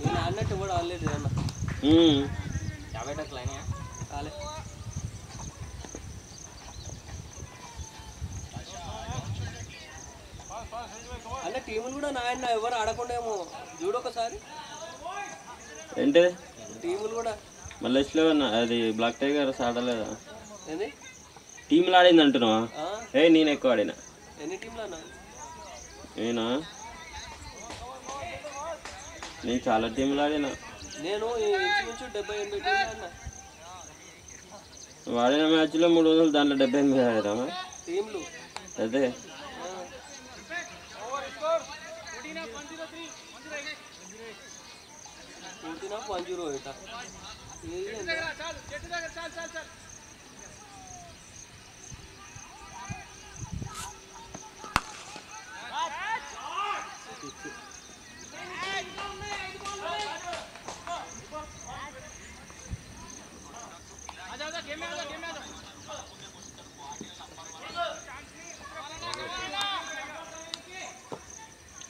నేను ఆడినట్టు కూడా ఆడలేదు అన్న ఉమ్. యాభై టక్లు అయినాయా కాలే అంటే టీములు కూడా నాయన ఎవరు ఆడకుండా ఏమో చూడు ఒకసారి. ఏంటిది టీములు కూడా. మళ్ళీ అది బ్లాక్ టైగర్స్ ఆడలేదా? ఏంది? టీంలు ఆడింది అంటున్నావా? ఏ నేను ఎక్కువ ఆడినా. ఎన్ని టీంలు అన్న నేనా? నేను చాలా టీంలు ఆడినా. నేను ఈ ఇంచుమించు డెబ్బై ఎనభై టీంలు ఆడినా నువ్వు ఆడిన మ్యాచ్లో మూడు వందలు దాంట్లో డెబ్బై ఎనిమిది ఆడామా టీంలు అదే ఆ. Fourteen of one zero eight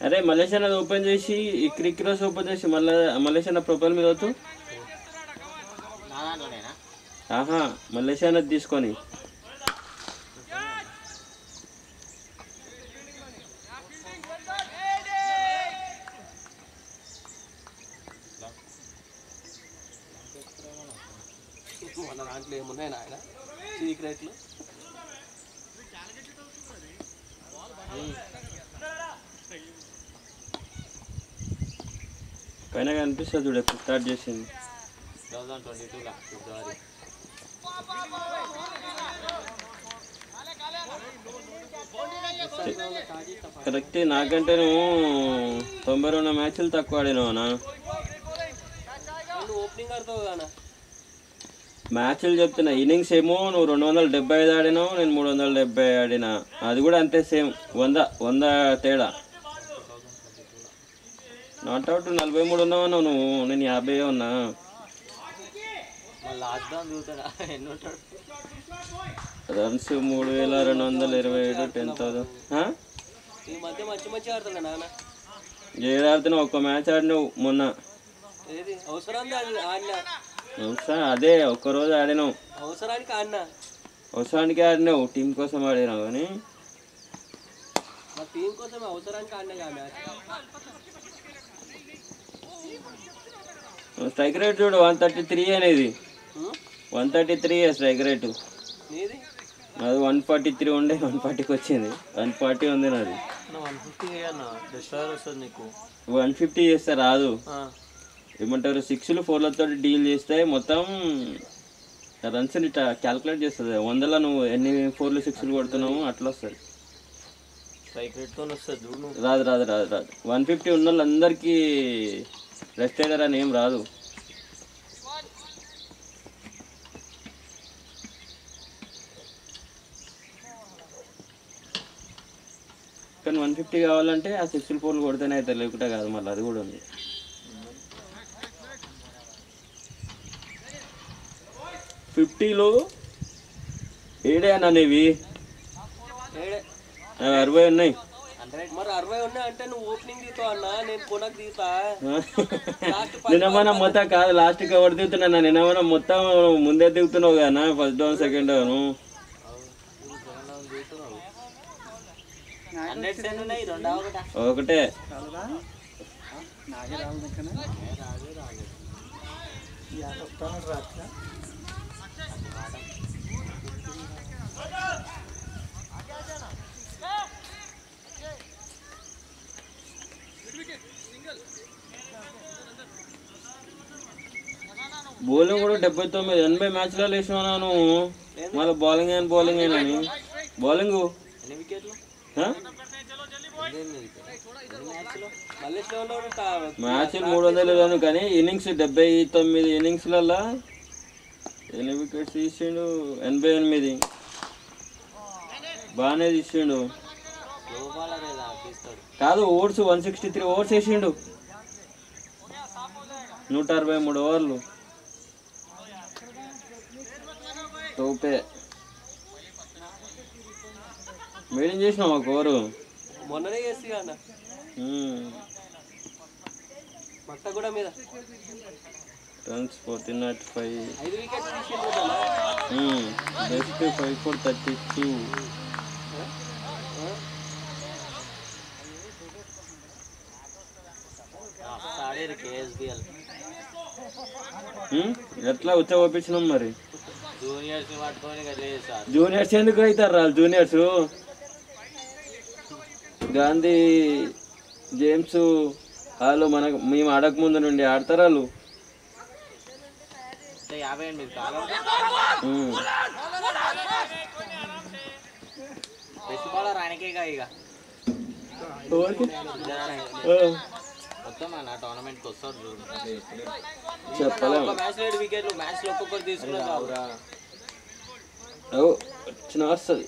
అరే మలేషియా అది ఓపెన్ చేసి ఈ క్రిక్ రోస్ ఓపెన్ చేసి మళ్ళీ మలేషియా ప్రొఫైల్ మీద దాంట్లోనేనా ఆహా మలేషియా తీసుకొని మన దాంట్లో ఏమున్నాయి నాయన సీక్రెట్లు పైన చూడు ఎప్పుడు స్టార్ట్ చేసింది. కరెక్ట్ నాకంటే నువ్వు తొంభై రెండు మ్యాచ్లు తక్కువ ఆడినావు మ్యాచ్లు చెప్తున్నా ఇన్నింగ్స్ ఏమో నువ్వు రెండు వందల డెబ్బై ఐదు ఆడినావు నేను మూడు వందల డెబ్బై ఆడినా. అది కూడా అంతే సేమ్ వంద వంద తేడా. నాట్ అవుట్ నలభై మూడు ఉన్నావు నువ్వు? నేను యాభై ఉన్నా. రన్స్ మూడు వేల రెండు వందల ఇరవై ఏడు టెన్ థౌసండ్. ఏడు ఆడుతున్నావు ఒక్క మ్యాచ్ ఆడినావు మొన్న. అదే ఒక్కరోజు ఆడినావు. అవసరానికి ఆడినా? అవసరానికి ఆడినావు టీం కోసం ఆడినావు కానీ. టీం కోసం అవసరానికి ఆడినా కదా మ్యాచ్ స్ట్రైక్ రేట్ చూడు వన్ థర్టీ త్రీ అనేది. One thirty three strike rate. అది వన్ ఫార్టీ త్రీ ఉండే వన్ ఫార్టీకి వచ్చింది. వన్ ఫార్టీ ఉంది నాది. వన్ ఫిఫ్టీ చేస్తే రాదు. ఏమంటారు సిక్స్లు ఫోర్లతో డీల్ చేస్తే మొత్తం రన్స్ ఇట్లా క్యాల్కులేట్ చేస్తుంది. వందల నువ్వు ఎన్ని ఫోర్లు సిక్స్లు కొడుతున్నావు అట్లా వస్తుంది. రాదు రాదు రాదు రాదు. వన్ ఫిఫ్టీ ఉన్న వాళ్ళందరికీ రెస్ట్ అయ్యారు అని ఏం రాదు. కానీ వన్ ఫిఫ్టీ కావాలంటే ఆ సిక్స్ ఫోర్లు కొడితేనే అవుతారు లేకుంటే కాదు మళ్ళీ అది కూడా ఉంది. ఫిఫ్టీలో ఏడే అన్న నీవి? అవి అరవై ఉన్నాయి. మరి అరవై ఉన్నాయి అంటే నువ్వు ఓపెనింగ్ అన్న నేను కొనకు నిన్నమన్నా మొత్తం కాదు లాస్ట్ కవర్ దిగుతున్నా నిన్నమన్నా మొత్తం ముందే దిగుతున్నావు కదా ఫస్ట్ డౌన్ సెకండ్ డౌన్ ఒకటే? బౌలింగ్ కూడా డెబ్బై తొమ్మిది ఎనభై మ్యాచ్లలో వేసినా నువ్వు మళ్ళీ బౌలింగ్ అని బౌలింగ్ అని బౌలింగ్? ఎన్ని వికెట్లు? మళ్ళీ ఉన్నాడు తా- మ్యాచ్ మూడు వందలు కాను కానీ ఇన్నింగ్స్ డెబ్బై తొమ్మిది ఇన్నింగ్స్లలో ఎన్ని వికెట్స్ తీసిండు? ఎనభై ఎనిమిది. బాగానే తీసిండు. కాదు overs one sixty three overs వేసిండు. నూట అరవై మూడు ఓవర్లు. తోపే. మేడం చేసినావు ఒక ఓవరు మొన్ననే చేసి అన్న. మట్ట కూడా మీద. Runs fourteen not five. Best five four thirty two. ఎట్లా వచ్చా పంపించినాం మరి? జూనియర్స్ ఎందుకు అవుతారు వాళ్ళు జూనియర్స్? గాంధీ జేమ్స్ వాళ్ళు మనకు మేము ఆడక ముందు నుండి ఆడతారు వాళ్ళు? ఆయనకే ఇక నా వస్తాడు చూడు. చెప్పలేము. ఒక మ్యాచ్ వికెట్లు ఒక్కొక్కరు వచ్చిన వస్తుంది.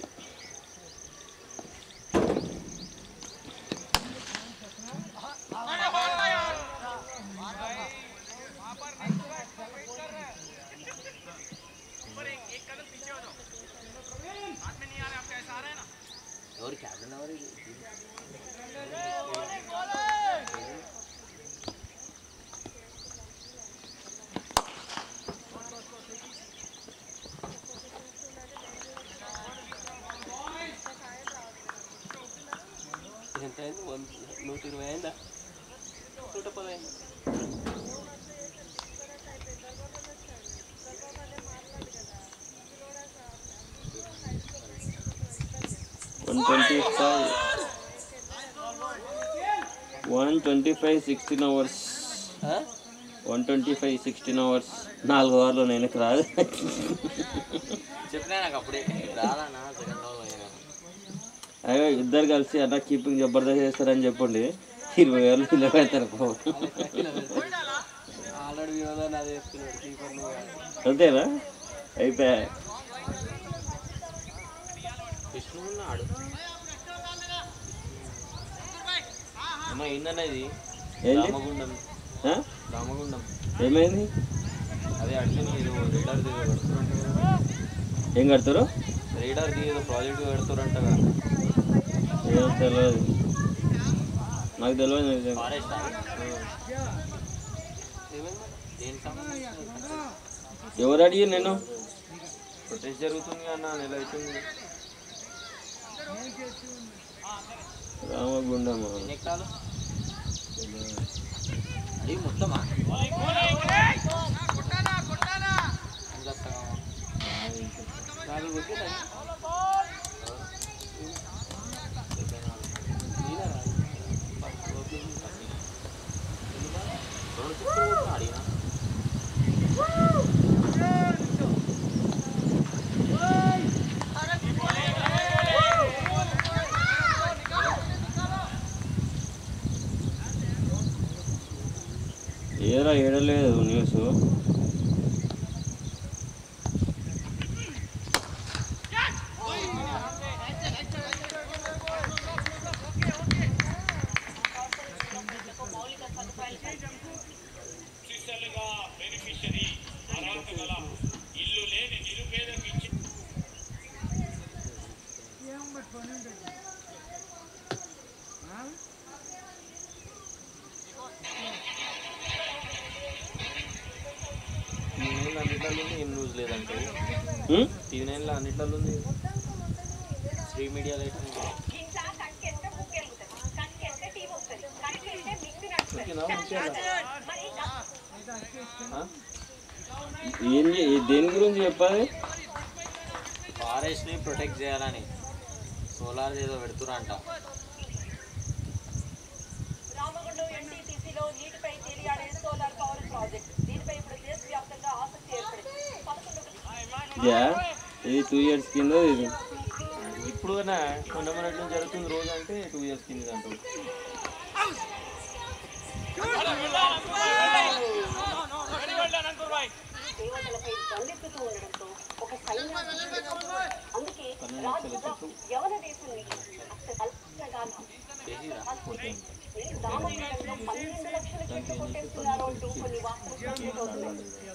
అయింది నూట ఇరవై అయిందా? నూట పది అయిందా one twenty five one twenty five sixteen hours one twenty five sixteen hours నాలుగు అవర్లో నేను రాదు. చెప్పినా నాకు అప్పుడే. రాదా అయ్యో ఇద్దరు కలిసి అన్న కీపింగ్ జబర్దస్త్ చేస్తారని చెప్పండి. ఇరవై వేలు నిలబెడతారు. అంతేనా? అయిపోయా. విష్ణు ఉన్నాడు అమ్మ ఏందన్నది? ఏంటి? రామగుండం? రామగుండం. ఏమైంది? అదే అడిగిన ఏదో రీడర్ కడుతురంట ఏం కడతారు? రీడర్కి ఏదో ప్రాజెక్ట్ కడుతురంటగా. ఏమో తెలియదు నాకు తెలియదు ఎవరు అడిగి నేను ప్రొటెస్ట్ జరుగుతుంది అన్న నెల అవుతుంది. రామగుండమా ఎన్ని ఎకరాలు? అది మొత్తమా? నాలుగు కొట్టినా రెండు చుట్టూ కొట్టినా అడిగినా ఏరా ఏడలేదు న్యూస్.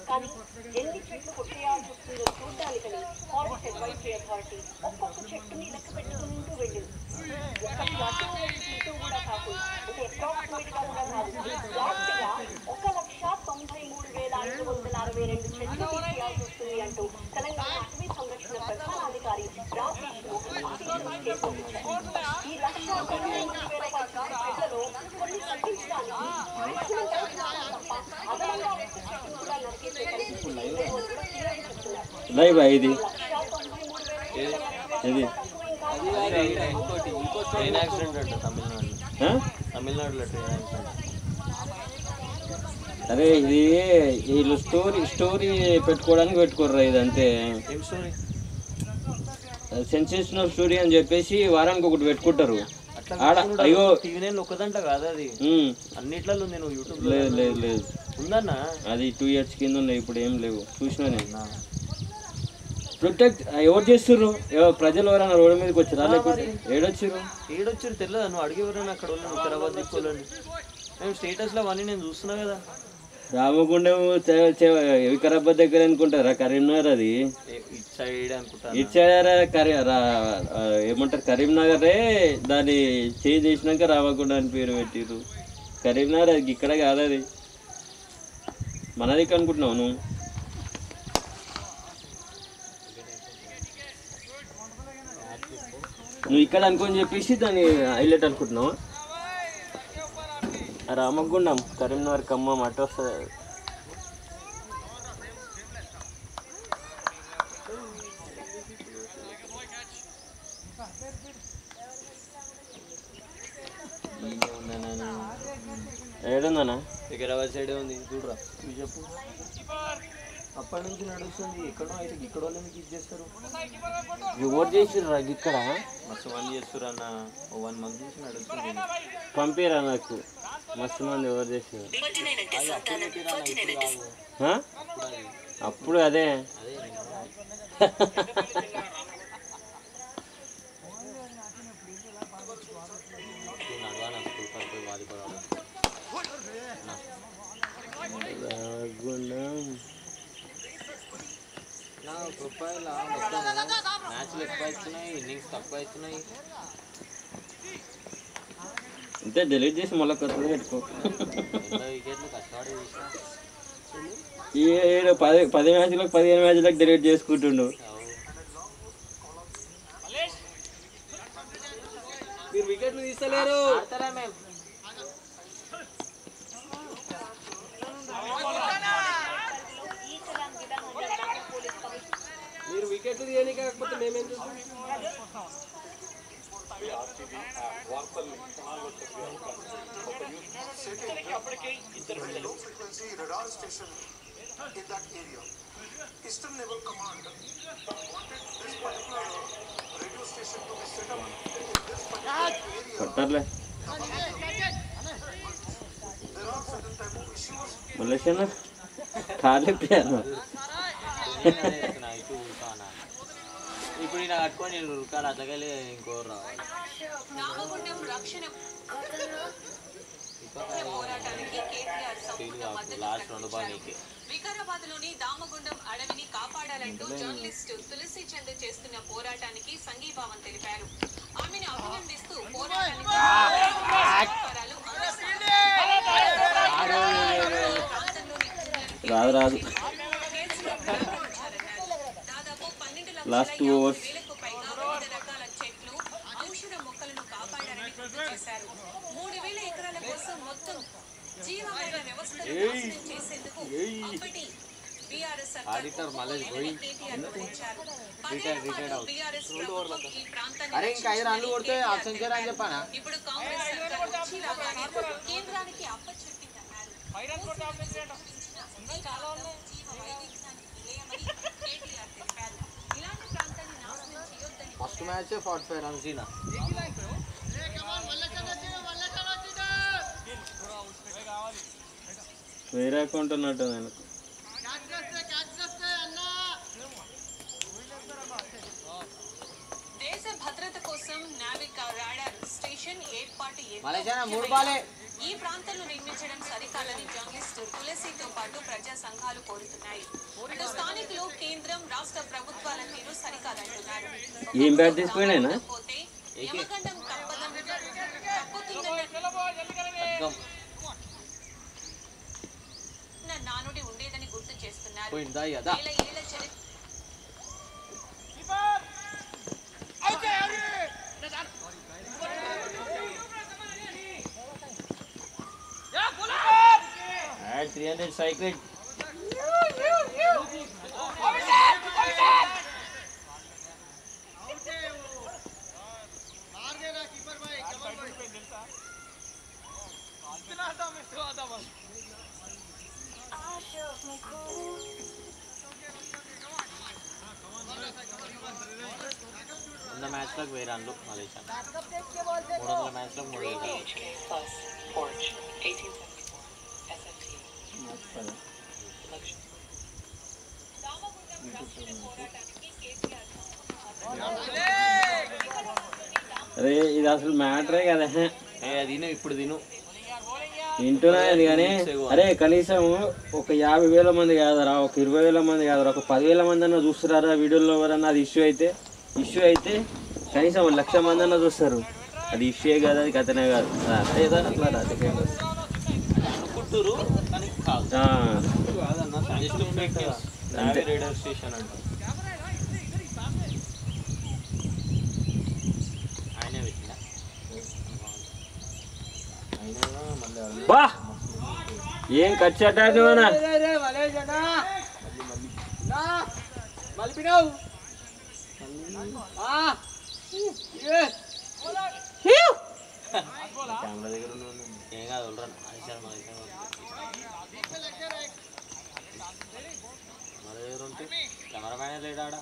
కానీ ఎన్ని చెట్లు కొట్టేయాల్సి వస్తుందో చూడ్డానికని ఫారెస్ట్ అడ్వైజరీ అథారిటీ ఒక్కొక్క చెట్టుని లెక్క పెట్టుకుంటూ వెళ్ళింది ఒక్కటి అటు ఇటు కూడా కాకుండా అంటే అప్రాక్సిమేట్ గా కూడా కాదు ఎగ్జాక్ట్ గా ఒక లక్ష తొంభై మూడు వేల ఐదు వందల అరవై రెండు లైవ్ ఇది ఇది ఇంకోటి ఇంకో ట్రైన్ యాక్సిడెంట్ అంట తమిళనాడులో ఆ? తమిళనాడులో ట్రైన్ యాక్సిడెంట్ అరే ఇది వీళ్ళు స్టోరీ స్టోరీ పెట్టుకోవడానికి పెట్టుకోర్రా ఇది అంతే ఏం స్టోరీ? సెన్సేషనల్ స్టోరీ అని చెప్పేసి వారానికి ఒకటి పెట్టుకుంటారు. అయ్యో. టీవీ నైన్ ఒక్కదంట కాదు అది. అన్నిట్లలో ఉంది నువ్వు యూట్యూబ్ లేదు లేదు లేదు. ఉందన్నా? అది టూ ఇయర్స్ కింద ఉన్నాయి ఇప్పుడు ఏం లేవు. చూసినా నేను. ప్రొటెక్ట్ ఎవరు చేస్తుర్రు? ఎవరు ప్రజలు ఎవరైనా రోడ్డు మీదకి వచ్చారా లేకపోతే ఏడొచ్చిర్రు? ఏడొచ్చారు తెలియదు నువ్వు అడిగేవరైనా అక్కడ వాళ్ళని వికారాబాద్ దిక్కోళ్ళని మేము స్టేటస్లో అవన్నీ నేను చూస్తున్నా కదా. రామగుండం వికారాబాద్ దగ్గర అనుకుంటారా? కరీంనగర్ అది. ఇటు సైడ్ కరీ ఏమంటారు? కరీంనగరే దాన్ని చేంజ్ చేసినాక రామగుండం అని పేరు పెట్టిర్రు. కరీంనగర్ అది ఇక్కడ కాదు అది. మనది అనుకుంటున్నావు నువ్వు? నువ్వు ఇక్కడ అనుకొని చెప్పేసి దాన్ని హైలైట్ అనుకుంటున్నావా? రామగుండం కరీంనగర్ ఖమ్మం అటు వస్తుంది. ఏడుందనా వికారాబాద్ సైడ్ ఉంది? చూడరా. చెప్పు. అప్పటి నుంచి నడుస్తుంది. ఎక్కడో అయితే ఇక్కడ వాళ్ళు మీకు ఇది చేస్తారు. ఎవరు చేసిర్రా ఇక్కడ మస్తు మంది చేస్తారు అన్న. వన్ మంత్ నుంచి నడుస్తుంది. పంపిరా నాకు. మస్తు మంది ఎవరు చేసారు అప్పుడు అదే. మ్యాచ్లు ఎక్కువ ఇస్తున్నాయి ఇన్నింగ్స్ తక్కువ అంతే డిలీట్ చేసి మళ్ళీ కొత్తగా పెట్టుకో. ఈ ఏడు పది పది మ్యాచ్లకు పదిహేను మ్యాచ్లకు డిలీట్ చేసుకుంటుండు. ఖాళీ ఇప్పుడు ఇలా కట్టుకొని నేను ఉరకాలి అట్లకెళ్ళి ఇంకో రావాలి లాస్ట్ రెండు బాల్ నీకే వికారాబాద్లోని దామగుండం అడవిని కాపాడాలంటూ జర్నలిస్టు తులసి చంద్ చేస్తున్న పోరాటానికి సంఘీభావం తెలిపారు ఆమెను అభినందిస్తూ పోరాటానికి ఆడిటర్ మళ్ళీ పోయి. పాటు బీఆర్ఎస్ ప్రభుత్వం ఈ ప్రాంతాన్ని అరే ఇంకా ఐదు రన్లు కొడితే కేటీఆర్ ఆప్షన్ చేయరా అని చెప్పానా? ఇప్పుడు కాంగ్రెస్ సర్కార్ వచ్చి రాగానే కేంద్రానికి అప్పచెప్పిందన్నారు first match forty five runs ఈయన వేరే అకౌంట్ ఉన్నట్టు నేను కోసం నావిక రాడార్ స్టేషన్ ఏర్పాటు ఈ ప్రాంతంలో నిర్మించడం సరికాదని జర్నలిస్టు తులసితో పాటు ప్రజా సంఘాలు కోరుతున్నాయి. స్థానికులు కేంద్రం రాష్ట్ర ప్రభుత్వాల తీరు సరికాదంటున్నారు? పోతే యమగండం నానుడి ఉండేదని గుర్తు చేస్తున్నారు. పోయిందా కదా వేల ఏళ్ల చరిత్ర త్రీ హండ్రెడ్ సైకిల్ వంద మ్యాచ్లకు వెయ్యి రన్లు మలేషియా మూడు వందల మ్యాచ్లకు మూడు వేలు అరే ఇది అసలు మ్యాటరే కదా. తిను ఇప్పుడు తిను. కానీ అరే కనీసం ఒక యాభై వేల మంది కాదరా ఒక ఇరవై వేల మంది కాదరా ఒక పదివేల మంది అన్న చూస్తున్నారా వీడియోలో ఎవరన్నా? అది ఇష్యూ అయితే ఇష్యూ అయితే కనీసం లక్ష మంది అన్న చూస్తారు. అది ఇష్యూ కాదు అది కథనే కాదు. అది అట్లా ఏదో అట్లా అడిగి- బా! ఏం ఖర్చు మలిపినావు. కెమెరా దగ్గర ఏం కాదు ఉండరా ఆయిషాన్ మన ఆయిషాన్ మరి ఎవరు ఉంటే కెమెరామ్యాన్ లేడా ఆడ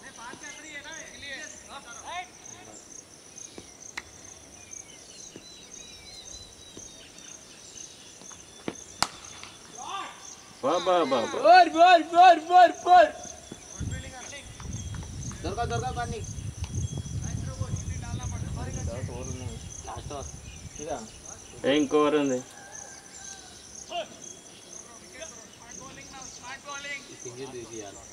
బాబా బాబా bore bore bore bore bore దొరక దొరక పని లాస్ట్ ఓవర్ ఏ ఇంకో ఓవర్ ఉంది సింగిల్ తీసియాలి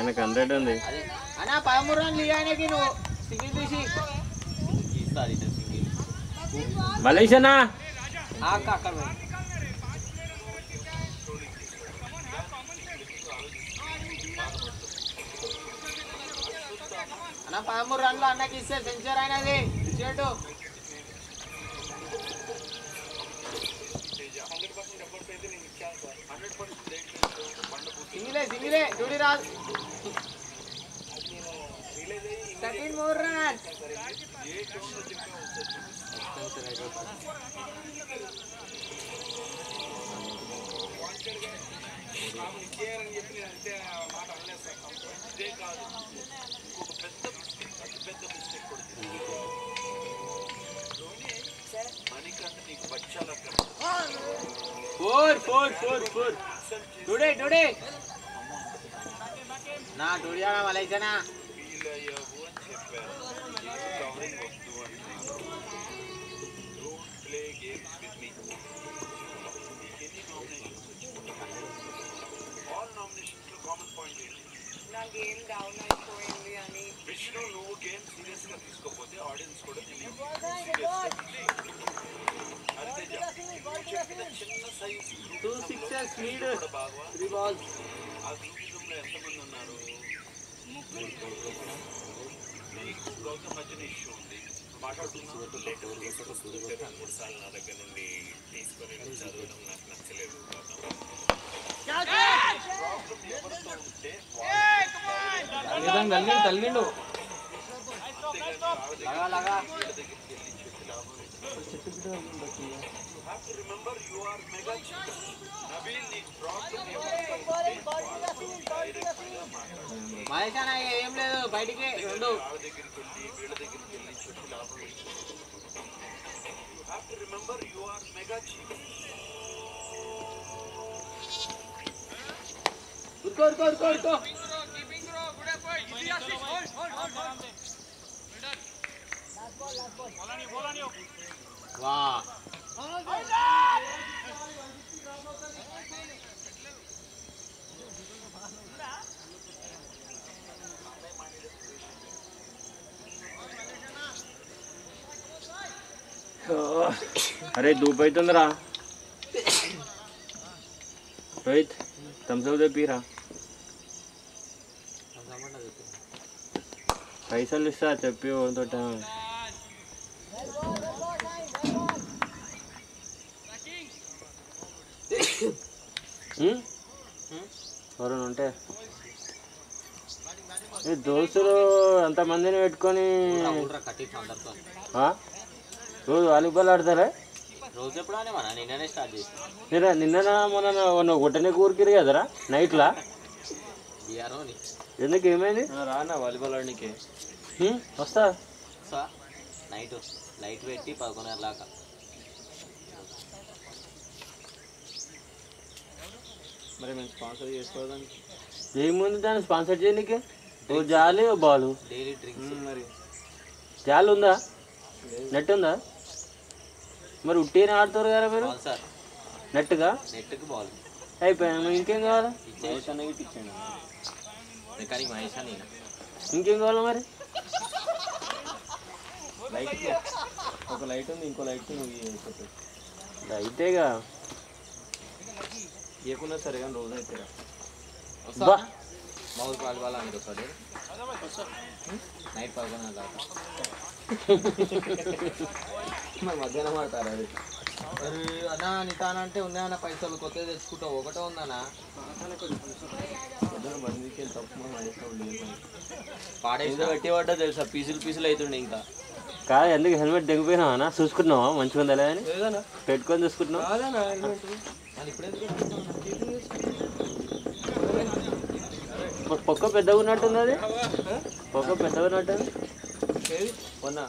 ఆయనకు హండ్రెడ్ ఉంది అదే అన్నా పదమూడు రన్లు ఇయ్య ఆయనకి నువ్వు సింగిల్ తీసి ఇస్తారు ఇతను సింగిల్ మలేషియానా అక్క అక్కడ పోయి. అన్న పదమూడు రన్లు అన్నకి ఇస్తే సెంచర్ అయినది ఇచ్చేటు సింగిలే సింగిలే చూడి రాదు Martin Moran. Four, four, four, four. Today, today. Nah, today, I'm like, nah. Game down అయిపోయింది అని విష్ణు నువ్వు గేమ్ సీరియస్గా తీసుకోపోతే ఆడియన్స్ కూడా నిన్ను చిన్న సైజ్ టూ సిక్సెస్ లీడ్ బాగా త్రీ బాల్స్ ఆ గ్రూపిజంలో ఎంతమంది ఉన్నారు నీకు గౌతమ్ మధ్యన ఇష్యూ ఉంది మాట్లాడుతున్నావు మూడు సార్లు నా దగ్గర నుండి తీసుకొని చదవడం నాకు నచ్చలేదు Gautam తల్లిండు తల్లిండు లగా లగా have to remember you are mega genius. Naveen నీకు ప్రాబ్లం మలేషనా ఏం లేదు బయటికి రెండు వాళ్ళ దగ్గరికి వెళ్ళి వీళ్ళ దగ్గరికి వెళ్ళి చెప్పి లాభం లేదు. You have to remember you are mega genius. रुको रुको रुको रुको। वाह। अरे धूप है रोहित థమ్స్అప్ తెప్పిరా పైసలు ఇస్తా చెప్పి తోట ఎవరైనా ఉంటే ఈ దోస్తులు అంతమందిని పెట్టుకొని? రోజు వాలీబాల్ ఆడతారా రోజు ఎప్పుడు అనే మన? నిన్ననే స్టార్ట్ నిన్న మొన్న కూరికిరు కదరా నైట్లా? ఎందుకు ఏమైంది? రానా వాలీబాల్ ఆడడానికి? వస్తా. నైట్ లైట్ పెట్టి పదకొండున్నర దాకా. మరి మేము స్పాన్సర్ చేసుకోవడానికి. ఏముంది దాన్ని స్పాన్సర్ చేయడానికి ఓ జాలి ఓ బాలు. Daily drinks. మరి. జాలి ఉందా? నెట్ ఉందా? మరి ఉట్టినే ఆడుతారు కదా మీరు? సార్. నెట్గా నెట్కి బాల్. అయిపోయా మరి ఇంకేం కావాలా? ఇచ్చేసి ఇచ్చాను కానీ మహేష్ అని ఇంకేం కావాలా మరి? లైట్ ఒక లైట్ ఉంది ఇంకో లైట్ నువ్వు అయితేగా ఇవ్వకుండా సరే కానీ రోజు అయితే బా. మౌత్ పాలు వస్తాడు నైట్ పడుకుని అలా మరి మధ్యాహ్నం ఆడతారు అది. మరి అన్నా నితానంటే ఉన్నాయన్న పైసలు కొత్త తెచ్చుకుంటావు ఒకటే ఉందన్నా. తప్పు ఏదో పెట్టి పడ్డా తెలుసా? పీసులు పీసులు అవుతుండే ఇంకా. కాదు ఎందుకు హెల్మెట్ దిగిపోయినావా అన్న? చూసుకున్నావా? మంచిగా ఉందా అని? పెట్టుకొని చూసుకుంటున్నావు పొక్క పెద్దగా ఉన్నట్టుంది అది? పొక్క పెద్దగా ఉన్నట్టు మొన్న